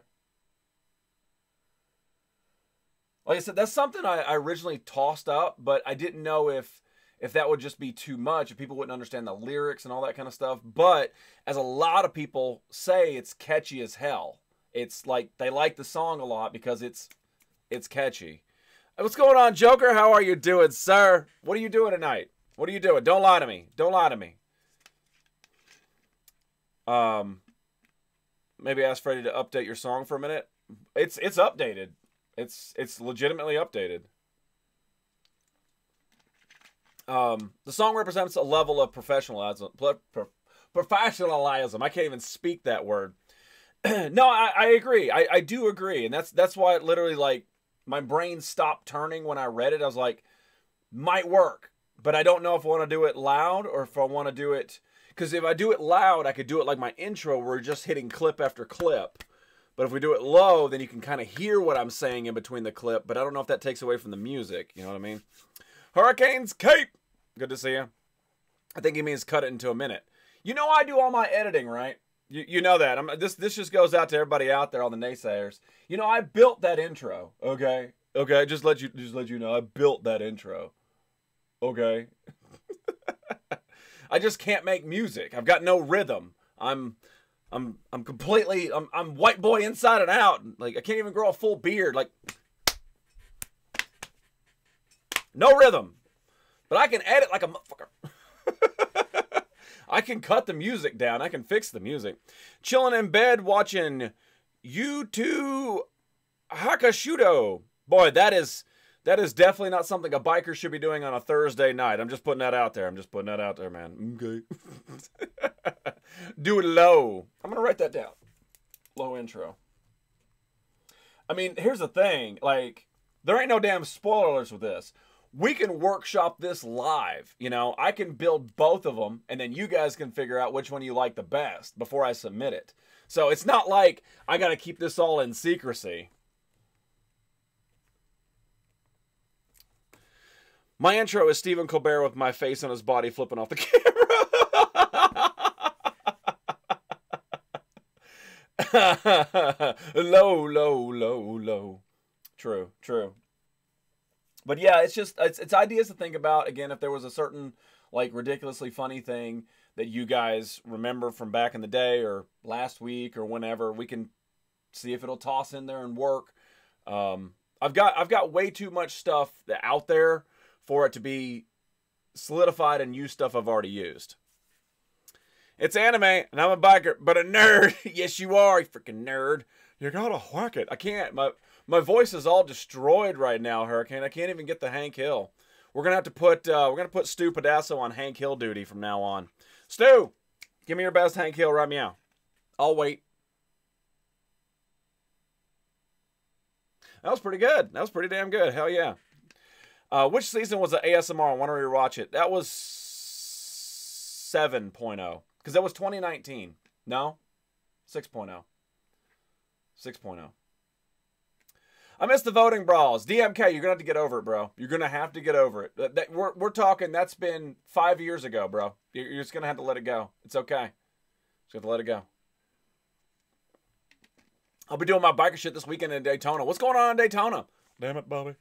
Like I said, that's something I, I originally tossed up, but I didn't know if if that would just be too much, if people wouldn't understand the lyrics and all that kind of stuff. But as a lot of people say, it's catchy as hell. It's like they like the song a lot because it's it's catchy. What's going on, Joker? How are you doing, sir? What are you doing tonight? What are you doing? Don't lie to me. Don't lie to me. Um, maybe ask Freddie to update your song for a minute. It's it's updated. It's it's legitimately updated. Um, the song represents a level of professionalism. Professionalism. I can't even speak that word. [clears throat] no, I, I agree. I, I do agree, and that's that's why it literally like my brain stopped turning when I read it. I was like, might work, but I don't know if I want to do it loud or if I want to do it. Because if I do it loud, I could do it like my intro where we're just hitting clip after clip. But if we do it low, then you can kind of hear what I'm saying in between the clip. But I don't know if that takes away from the music. You know what I mean? Hurricanes Cape. Good to see you. I think he means cut it into a minute. You know I do all my editing, right? You, you know that. I'm, this this just goes out to everybody out there, all the naysayers. You know, I built that intro. Okay, okay. Just let you just let you know, I built that intro. Okay. [laughs] I just can't make music. I've got no rhythm. I'm I'm I'm completely I'm I'm white boy inside and out. Like I can't even grow a full beard. Like no rhythm. But I can edit like a motherfucker. [laughs] I can cut the music down. I can fix the music. Chilling in bed watching YouTube Hakashudo. Boy, that is that is definitely not something a biker should be doing on a Thursday night. I'm just putting that out there. I'm just putting that out there, man. Okay. [laughs] Do it low. I'm gonna write that down. Low intro. I mean, here's the thing. Like, there ain't no damn spoilers with this we can workshop this live. You know, I can build both of them and then you guys can figure out which one you like the best before I submit it. So it's not like I got to keep this all in secrecy. My intro is Stephen Colbert with my face on his body flipping off the [laughs] camera. [laughs] low, low, low, low. True, true. But yeah, it's just it's it's ideas to think about. Again, if there was a certain like ridiculously funny thing that you guys remember from back in the day or last week or whenever, we can see if it'll toss in there and work. Um, I've got I've got way too much stuff out there for it to be solidified and use stuff I've already used. It's anime, and I'm a biker, but a nerd. [laughs] yes, you are, you freaking nerd. You gotta whack it. I can't. My my voice is all destroyed right now, Hurricane. I can't even get the Hank Hill. We're gonna have to put uh, we're gonna put Stu Pedasso on Hank Hill duty from now on. Stu, give me your best Hank Hill right meow. I'll wait. That was pretty good. That was pretty damn good. Hell yeah. Uh, which season was the ASMR? I want to rewatch it. That was 7.0. Because that was 2019. No? 6.0. 6.0. I missed the voting brawls. DMK, you're going to have to get over it, bro. You're going to have to get over it. That, that, we're, we're talking, that's been five years ago, bro. You're, you're just going to have to let it go. It's okay. Just have to let it go. I'll be doing my biker shit this weekend in Daytona. What's going on in Daytona? Damn it, Bobby.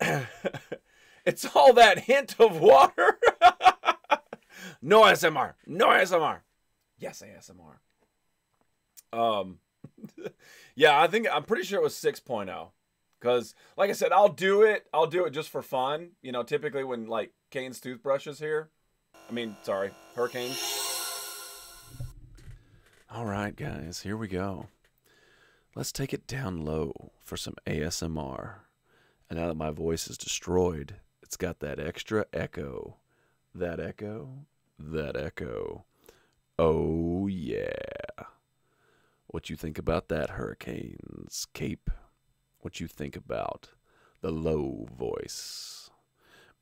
[laughs] it's all that hint of water. [laughs] no ASMR. No ASMR. Yes, ASMR. Um, [laughs] yeah, I think I'm pretty sure it was 6.0. Because, like I said, I'll do it. I'll do it just for fun. You know, typically when, like, Kane's toothbrush is here. I mean, sorry, Hurricane. All right, guys, here we go. Let's take it down low for some ASMR. And now that my voice is destroyed, it's got that extra echo. That echo, that echo. Oh, yeah. What you think about that, Hurricanes? Cape? What you think about the low voice?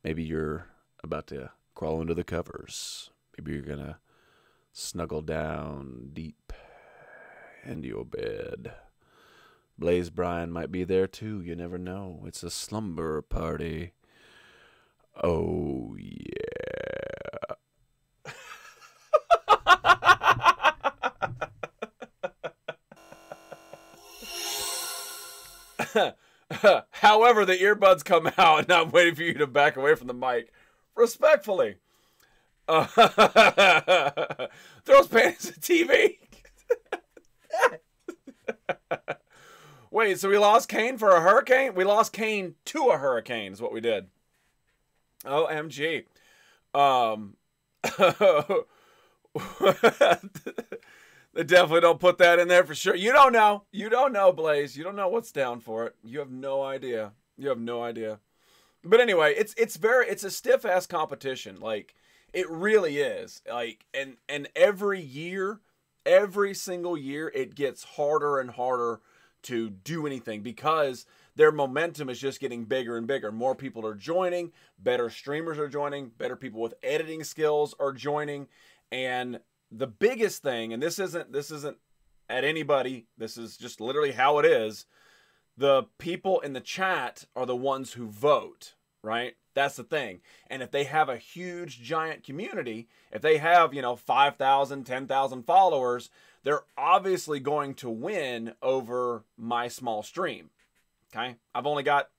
Maybe you're about to crawl under the covers. Maybe you're going to snuggle down deep into your bed. Blaze Bryan might be there too. You never know. It's a slumber party. Oh, yeah. [laughs] However, the earbuds come out, and I'm waiting for you to back away from the mic respectfully. Uh, [laughs] throws panties at TV. Wait, so we lost Kane for a hurricane? We lost Kane to a hurricane, is what we did. OMG. Um, [laughs] they definitely don't put that in there for sure. You don't know. You don't know, Blaze. You don't know what's down for it. You have no idea. You have no idea. But anyway, it's it's very it's a stiff ass competition. Like it really is. Like and and every year, every single year, it gets harder and harder to do anything because their momentum is just getting bigger and bigger. More people are joining, better streamers are joining, better people with editing skills are joining, and the biggest thing, and this isn't this isn't at anybody, this is just literally how it is. The people in the chat are the ones who vote, right? That's the thing. And if they have a huge giant community, if they have, you know, 5,000, 10,000 followers, they're obviously going to win over my small stream. Okay? I've only got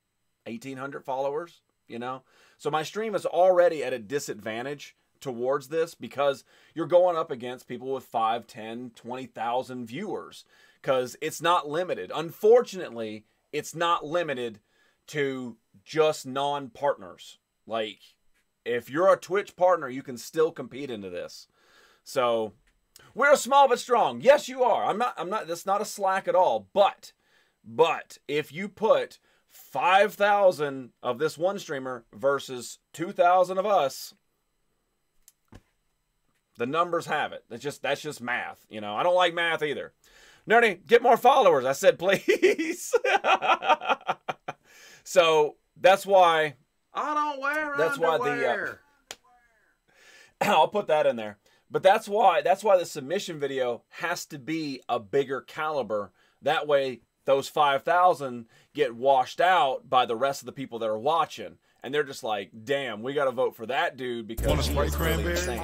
1800 followers, you know. So my stream is already at a disadvantage towards this because you're going up against people with 5, 10, 20,000 viewers cuz it's not limited. Unfortunately, it's not limited to just non-partners. Like if you're a Twitch partner, you can still compete into this. So, we're small but strong. Yes, you are. I'm not I'm not that's not a slack at all. But but if you put 5,000 of this one streamer versus 2,000 of us, the numbers have it. That's just that's just math, you know. I don't like math either. Nerdy, get more followers. I said [laughs] please. so that's why I don't wear that's underwear. why the uh, [coughs] I'll put that in there. But that's why that's why the submission video has to be a bigger caliber. That way those 5,000 get washed out by the rest of the people that are watching. and they're just like, "Damn, we got to vote for that dude because Want a he Sprite is really cranberry? insane."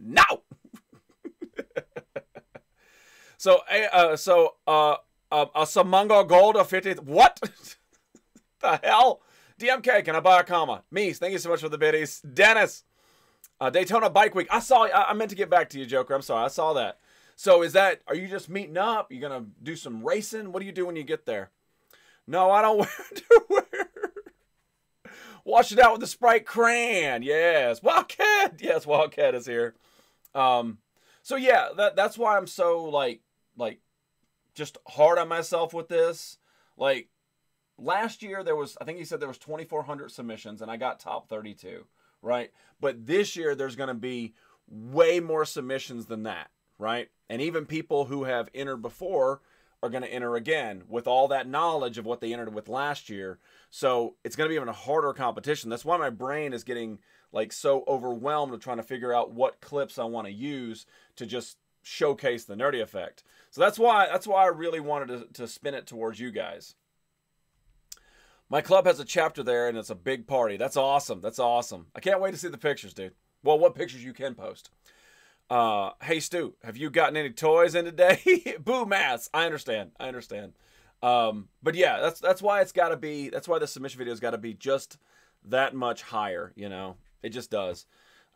No. [laughs] so, eh, uh, so, uh, uh, a Samango Gold of 50th. What? [laughs] the hell? DMK, can I buy a comma? Mies, thank you so much for the biddies. Dennis, uh, Daytona Bike Week. I saw. I, I meant to get back to you, Joker. I'm sorry. I saw that. So is that? Are you just meeting up? You gonna do some racing? What do you do when you get there? No, I don't [laughs] wear underwear. Wash it out with the Sprite Cran. Yes, Wildcat. Yes, Wildcat is here. Um, so yeah, that that's why I'm so like like just hard on myself with this. Like last year there was I think he said there was 2400 submissions and I got top 32, right? But this year there's going to be way more submissions than that, right? And even people who have entered before are going to enter again with all that knowledge of what they entered with last year. So it's going to be even a harder competition. That's why my brain is getting like so overwhelmed with trying to figure out what clips I want to use to just showcase the nerdy effect. So that's why that's why I really wanted to, to spin it towards you guys. My club has a chapter there and it's a big party. That's awesome. That's awesome. I can't wait to see the pictures, dude. Well, what pictures you can post. Uh, hey Stu, have you gotten any toys in today? [laughs] Boo mass. I understand. I understand. Um, but yeah, that's that's why it's got to be. That's why the submission video's got to be just that much higher. You know, it just does.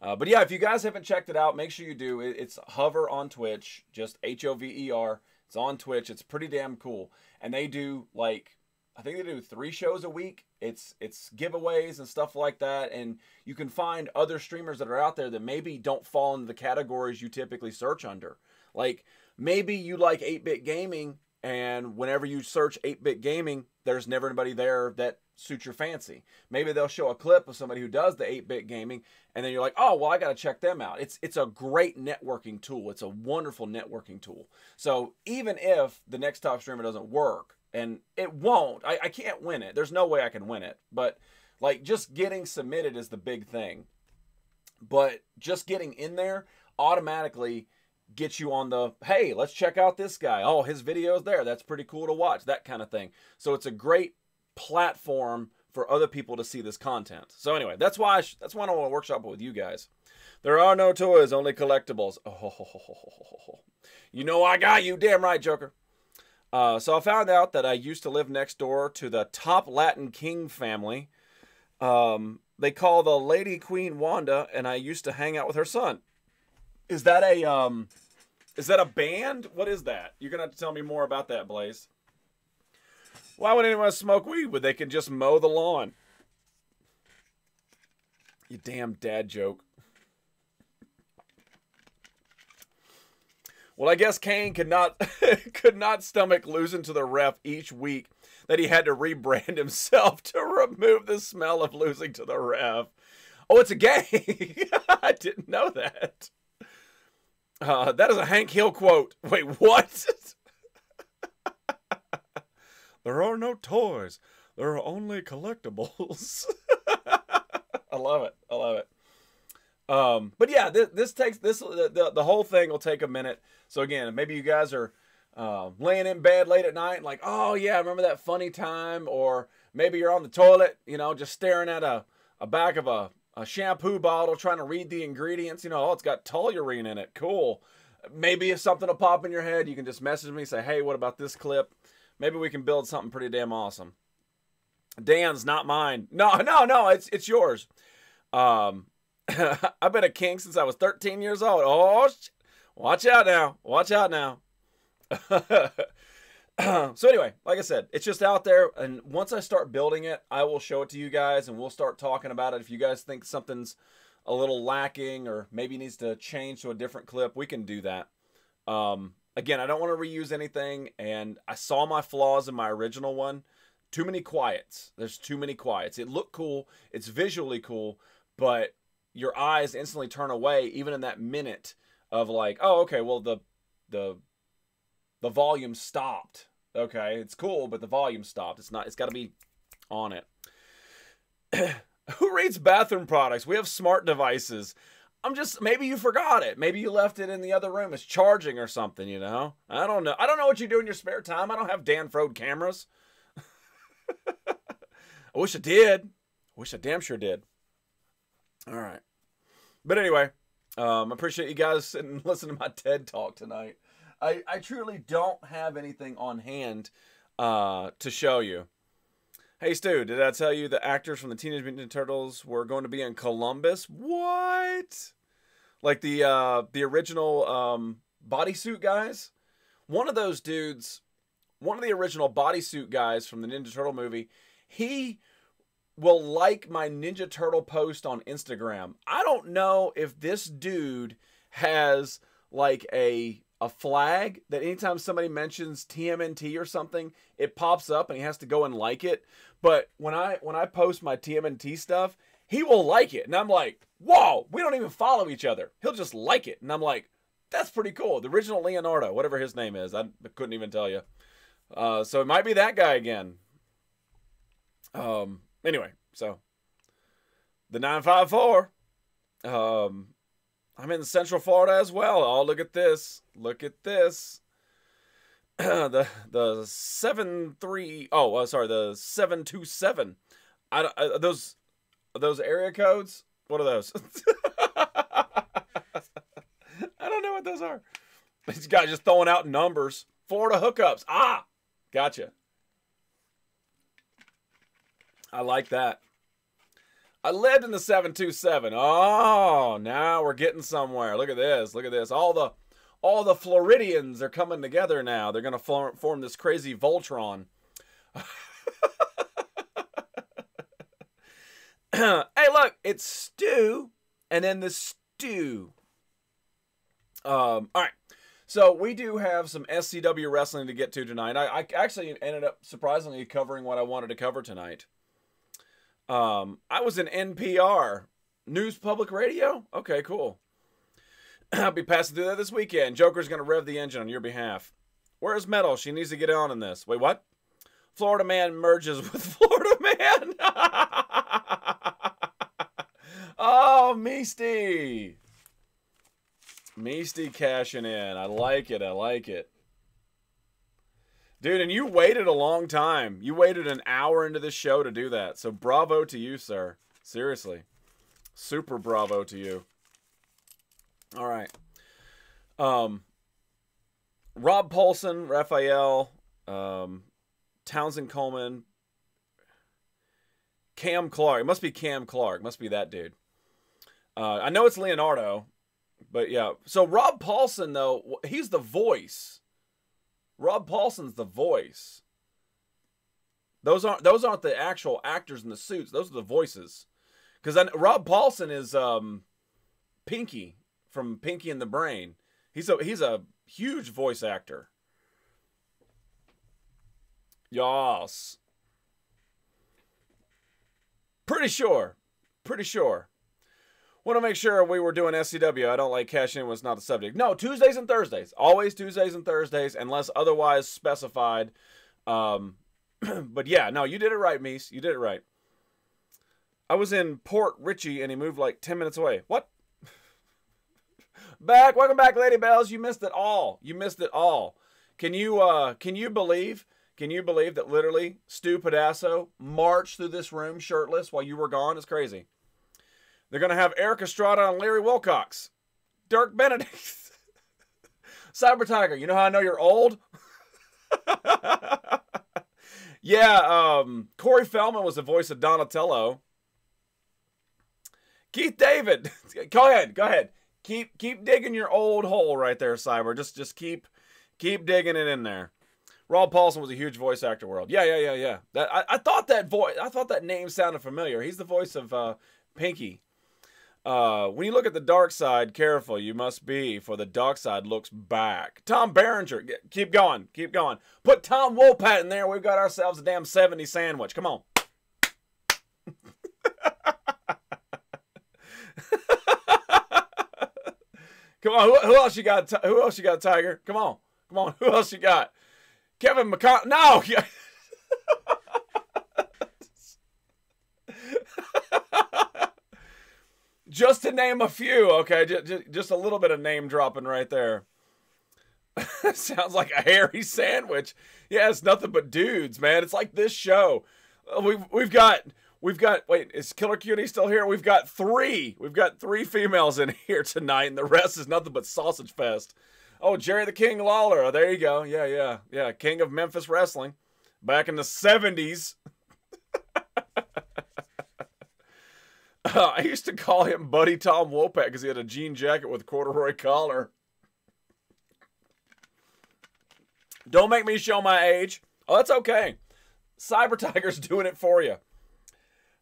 Uh, but yeah, if you guys haven't checked it out, make sure you do. It, it's Hover on Twitch, just H O V E R. It's on Twitch. It's pretty damn cool, and they do like I think they do three shows a week. It's it's giveaways and stuff like that, and you can find other streamers that are out there that maybe don't fall into the categories you typically search under. Like maybe you like 8-bit gaming, and whenever you search 8-bit gaming, there's never anybody there that suits your fancy. Maybe they'll show a clip of somebody who does the 8-bit gaming, and then you're like, oh well, I got to check them out. It's it's a great networking tool. It's a wonderful networking tool. So even if the next top streamer doesn't work and it won't. I, I can't win it. There's no way I can win it. But like just getting submitted is the big thing. But just getting in there automatically gets you on the hey, let's check out this guy. Oh, his video's there. That's pretty cool to watch. That kind of thing. So it's a great platform for other people to see this content. So anyway, that's why I that's why I want to workshop it with you guys. There are no toys, only collectibles. Oh, you know I got you. Damn right, Joker. Uh, so I found out that I used to live next door to the top Latin king family. Um, they call the Lady Queen Wanda, and I used to hang out with her son. Is that a um, is that a band? What is that? You're gonna have to tell me more about that, Blaze. Why would anyone smoke weed when they can just mow the lawn? You damn dad joke. Well, I guess Kane could not [laughs] could not stomach losing to the ref each week that he had to rebrand [laughs] himself to remove the smell of losing to the ref. Oh, it's a gay. [laughs] I didn't know that. Uh, that is a Hank Hill quote. Wait, what? there are no toys. There are only collectibles. I love it. I love it. Um, but yeah, this, this takes this the, the, whole thing will take a minute. So again, maybe you guys are uh, laying in bed late at night, like, oh yeah, remember that funny time? Or maybe you're on the toilet, you know, just staring at a, a back of a, a shampoo bottle, trying to read the ingredients. You know, oh, it's got toluene in it. Cool. Maybe if something will pop in your head, you can just message me, say, hey, what about this clip? Maybe we can build something pretty damn awesome. Dan's not mine. No, [laughs] no, no, it's it's yours. Um, [laughs] I've been a king since I was 13 years old. Oh, watch out now. Watch out now. [laughs] so anyway, like I said, it's just out there, and once I start building it, I will show it to you guys, and we'll start talking about it. If you guys think something's a little lacking, or maybe needs to change to a different clip, we can do that. Um, again, I don't want to reuse anything, and I saw my flaws in my original one. Too many quiets. There's too many quiets. It looked cool. It's visually cool, but your eyes instantly turn away, even in that minute of like, oh, okay, well the the the volume stopped. Okay, it's cool, but the volume stopped. It's not. It's got to be on it. [clears throat] Who reads bathroom products? We have smart devices. I'm just maybe you forgot it. Maybe you left it in the other room. It's charging or something. You know. I don't know. I don't know what you do in your spare time. I don't have Dan Frode cameras. [laughs] I wish I did. I wish I damn sure did. All right. But anyway, um, I appreciate you guys [laughs] sitting and listening to my TED talk tonight. I, I truly don't have anything on hand uh, to show you. Hey Stu, did I tell you the actors from the Teenage Mutant Ninja Turtles were going to be in Columbus? What? Like the uh, the original um, bodysuit guys? One of those dudes, one of the original bodysuit guys from the Ninja Turtle movie, he will like my Ninja Turtle post on Instagram. I don't know if this dude has like a a flag that anytime somebody mentions TMNT or something, it pops up and he has to go and like it. But when I when I post my TMNT stuff, he will like it. And I'm like, whoa, we don't even follow each other. He'll just like it. And I'm like, that's pretty cool. The original Leonardo, whatever his name is, I couldn't even tell you. Uh, so it might be that guy again. Um. Anyway, so the nine five four. Um, I'm in Central Florida as well. Oh, look at this! Look at this. [clears throat] the the seven three oh uh, sorry the seven two seven. I don't- uh, those those area codes. What are those? [laughs] I don't know what those are. This guy just throwing out numbers. Florida hookups. Ah, gotcha. I like that. I lived in the 727. Oh, now we're getting somewhere. Look at this. Look at this. All the all the Floridians are coming together now. They're going to form, form this crazy Voltron. [laughs] hey, look, it's Stu and then the stew. Um, all right. So we do have some SCW wrestling to get to tonight. I, I actually ended up surprisingly covering what I wanted to cover tonight. Um, I was in NPR, News Public Radio. Okay, cool. [clears throat] I'll be passing through that this weekend. Joker's going to rev the engine on your behalf. Where's Metal? She needs to get on in this. Wait, what? Florida Man merges [laughs] with Florida Man. [laughs] oh, Misty. Misty cashing in. I like it. I like it. Dude, and you waited a long time. You waited an hour into this show to do that. So bravo to you, sir. Seriously. Super bravo to you. All right. Um Rob Paulsen, Raphael, um, Townsend Coleman, Cam Clarke. It must be Cam Clarke. Must be that dude. Uh, I know it's Leonardo, but yeah. So Rob Paulsen, though, he's the voice. Rob Paulsen's the voice. Those aren't those aren't the actual actors in the suits. Those are the voices. Because Rob Paulsen is um, Pinky from Pinky and the Brain. He's a he's a huge voice actor. Yas. Pretty sure. Pretty sure. Want to make sure we were doing SCW. I don't like cashing in was not the subject. No, Tuesdays and Thursdays. Always Tuesdays and Thursdays, unless otherwise specified. Um, [clears throat] but yeah, no, you did it right, Mies. You did it right. I was in Port Richey and he moved like 10 minutes away. What? [laughs] back. Welcome back, Lady Bells. You missed it all. You missed it all. Can you uh can you believe can you believe that literally Stu Pedasso marched through this room shirtless while you were gone? It's crazy. They're gonna have Erik Estrada and Larry Wilcox. Dirk Benedict. [laughs] Cyber Tiger, you know how I know you're old? [laughs] yeah, um, Corey Feldman was the voice of Donatello. Keith David. [laughs] go ahead, go ahead. Keep keep digging your old hole right there, Cyber. Just just keep keep digging it in there. Rob Paulsen was a huge voice actor world. Yeah, yeah, yeah, yeah. That I, I thought that voice I thought that name sounded familiar. He's the voice of uh, Pinky. Uh, when you look at the dark side, careful you must be, for the dark side looks back. Tom Berenger, keep going, keep going. Put Tom Wopat in there. We've got ourselves a damn 70 sandwich. Come on. [laughs] Come on, who, who else you got? Who else you got, Tiger? Come on, come on. Who else you got? Kevin McCon. No. [laughs] just to name a few, okay? Just, just a little bit of name dropping right there. [laughs] Sounds like a hairy sandwich. Yeah, it's nothing but dudes, man. It's like this show. Uh, We've we've got We've got wait, is Killer Cutie still here? We've got three. We've got three females in [laughs] here tonight, and the rest is nothing but sausage fest. Oh, Jerry the King Lawler. Oh, there you go. Yeah, yeah, yeah. King of Memphis wrestling, back in the seventies. [laughs] Uh, [laughs] I used to call him Buddy Tom Wopat because he had a jean jacket with corduroy collar. Don't make me show my age. Oh, that's okay. Cyber Tiger's [laughs] doing it for you.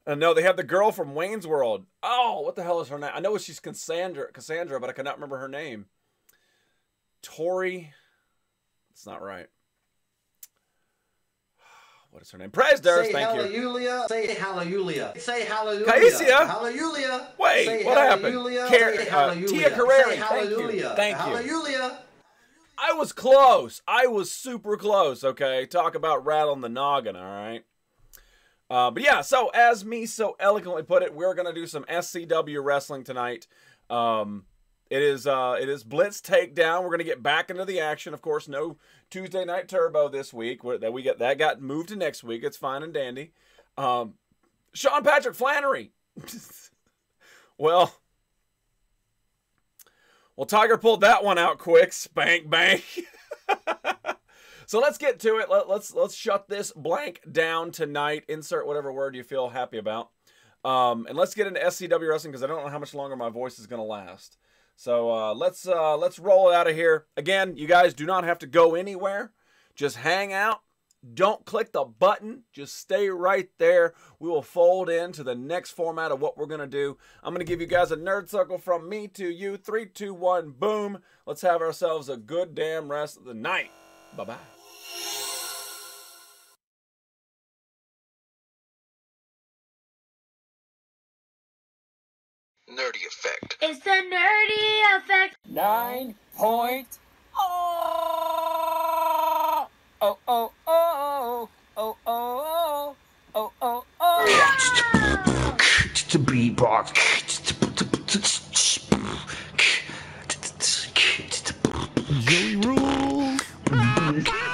Uh, no, they have the girl from Wayne's World. Oh, what the hell is her name? I know she's Cassandra, Cassandra, but I cannot remember her name. Tori. It's not right. What is her name? Presders, Say thank you. hallelujah. Say hallelujah. Say hallelujah. Caesia? Hallelujah. Wait, Say what happened? Car- uh. Tia Carrere, Say thank you. Thank you. Hallelujah. I was close. I was super close. Okay, talk about rattling the noggin. All right. Uh, but yeah, so as me so eloquently put it, we're gonna do some SCW wrestling tonight. Um, it is uh, it is Blitz takedown. We're gonna get back into the action. Of course, no Tuesday Night Turbo this week. That we got that got moved to next week. It's fine and dandy. Um, Sean Patrick Flanery. [laughs] well, well, Tiger pulled that one out quick. Spank bank. [laughs] so let's get to it. Let, let's let's shut this blank down tonight. Insert whatever word you feel happy about. Um, and let's get into SCW wrestling because I don't know how much longer my voice is going to last. So uh, let's uh, let's roll it out of here. Again, you guys do not have to go anywhere. Just hang out. Don't click the button. Just stay right there. We will fold into the next format of what we're going to do. I'm going to give you guys a nerd circle from me to you. Three, two, one, boom. Let's have ourselves a good damn rest of the night. Bye bye nerdy effect. It's the nerdy effect. Nine point. Oh, oh, oh, oh, oh, oh, oh, oh, oh. oh. a beatbox. Joey rules.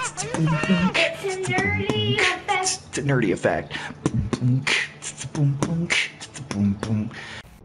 It's a nerdy effect. It's a nerdy effect.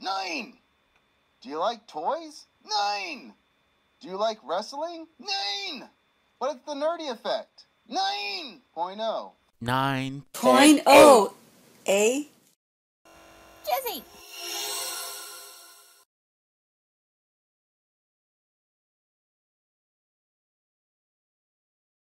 Nine! Do you like toys? Nine! Do you like wrestling? Nine! But it's the nerdy effect. Nine point oh. Nine Point oh. A. Jesse,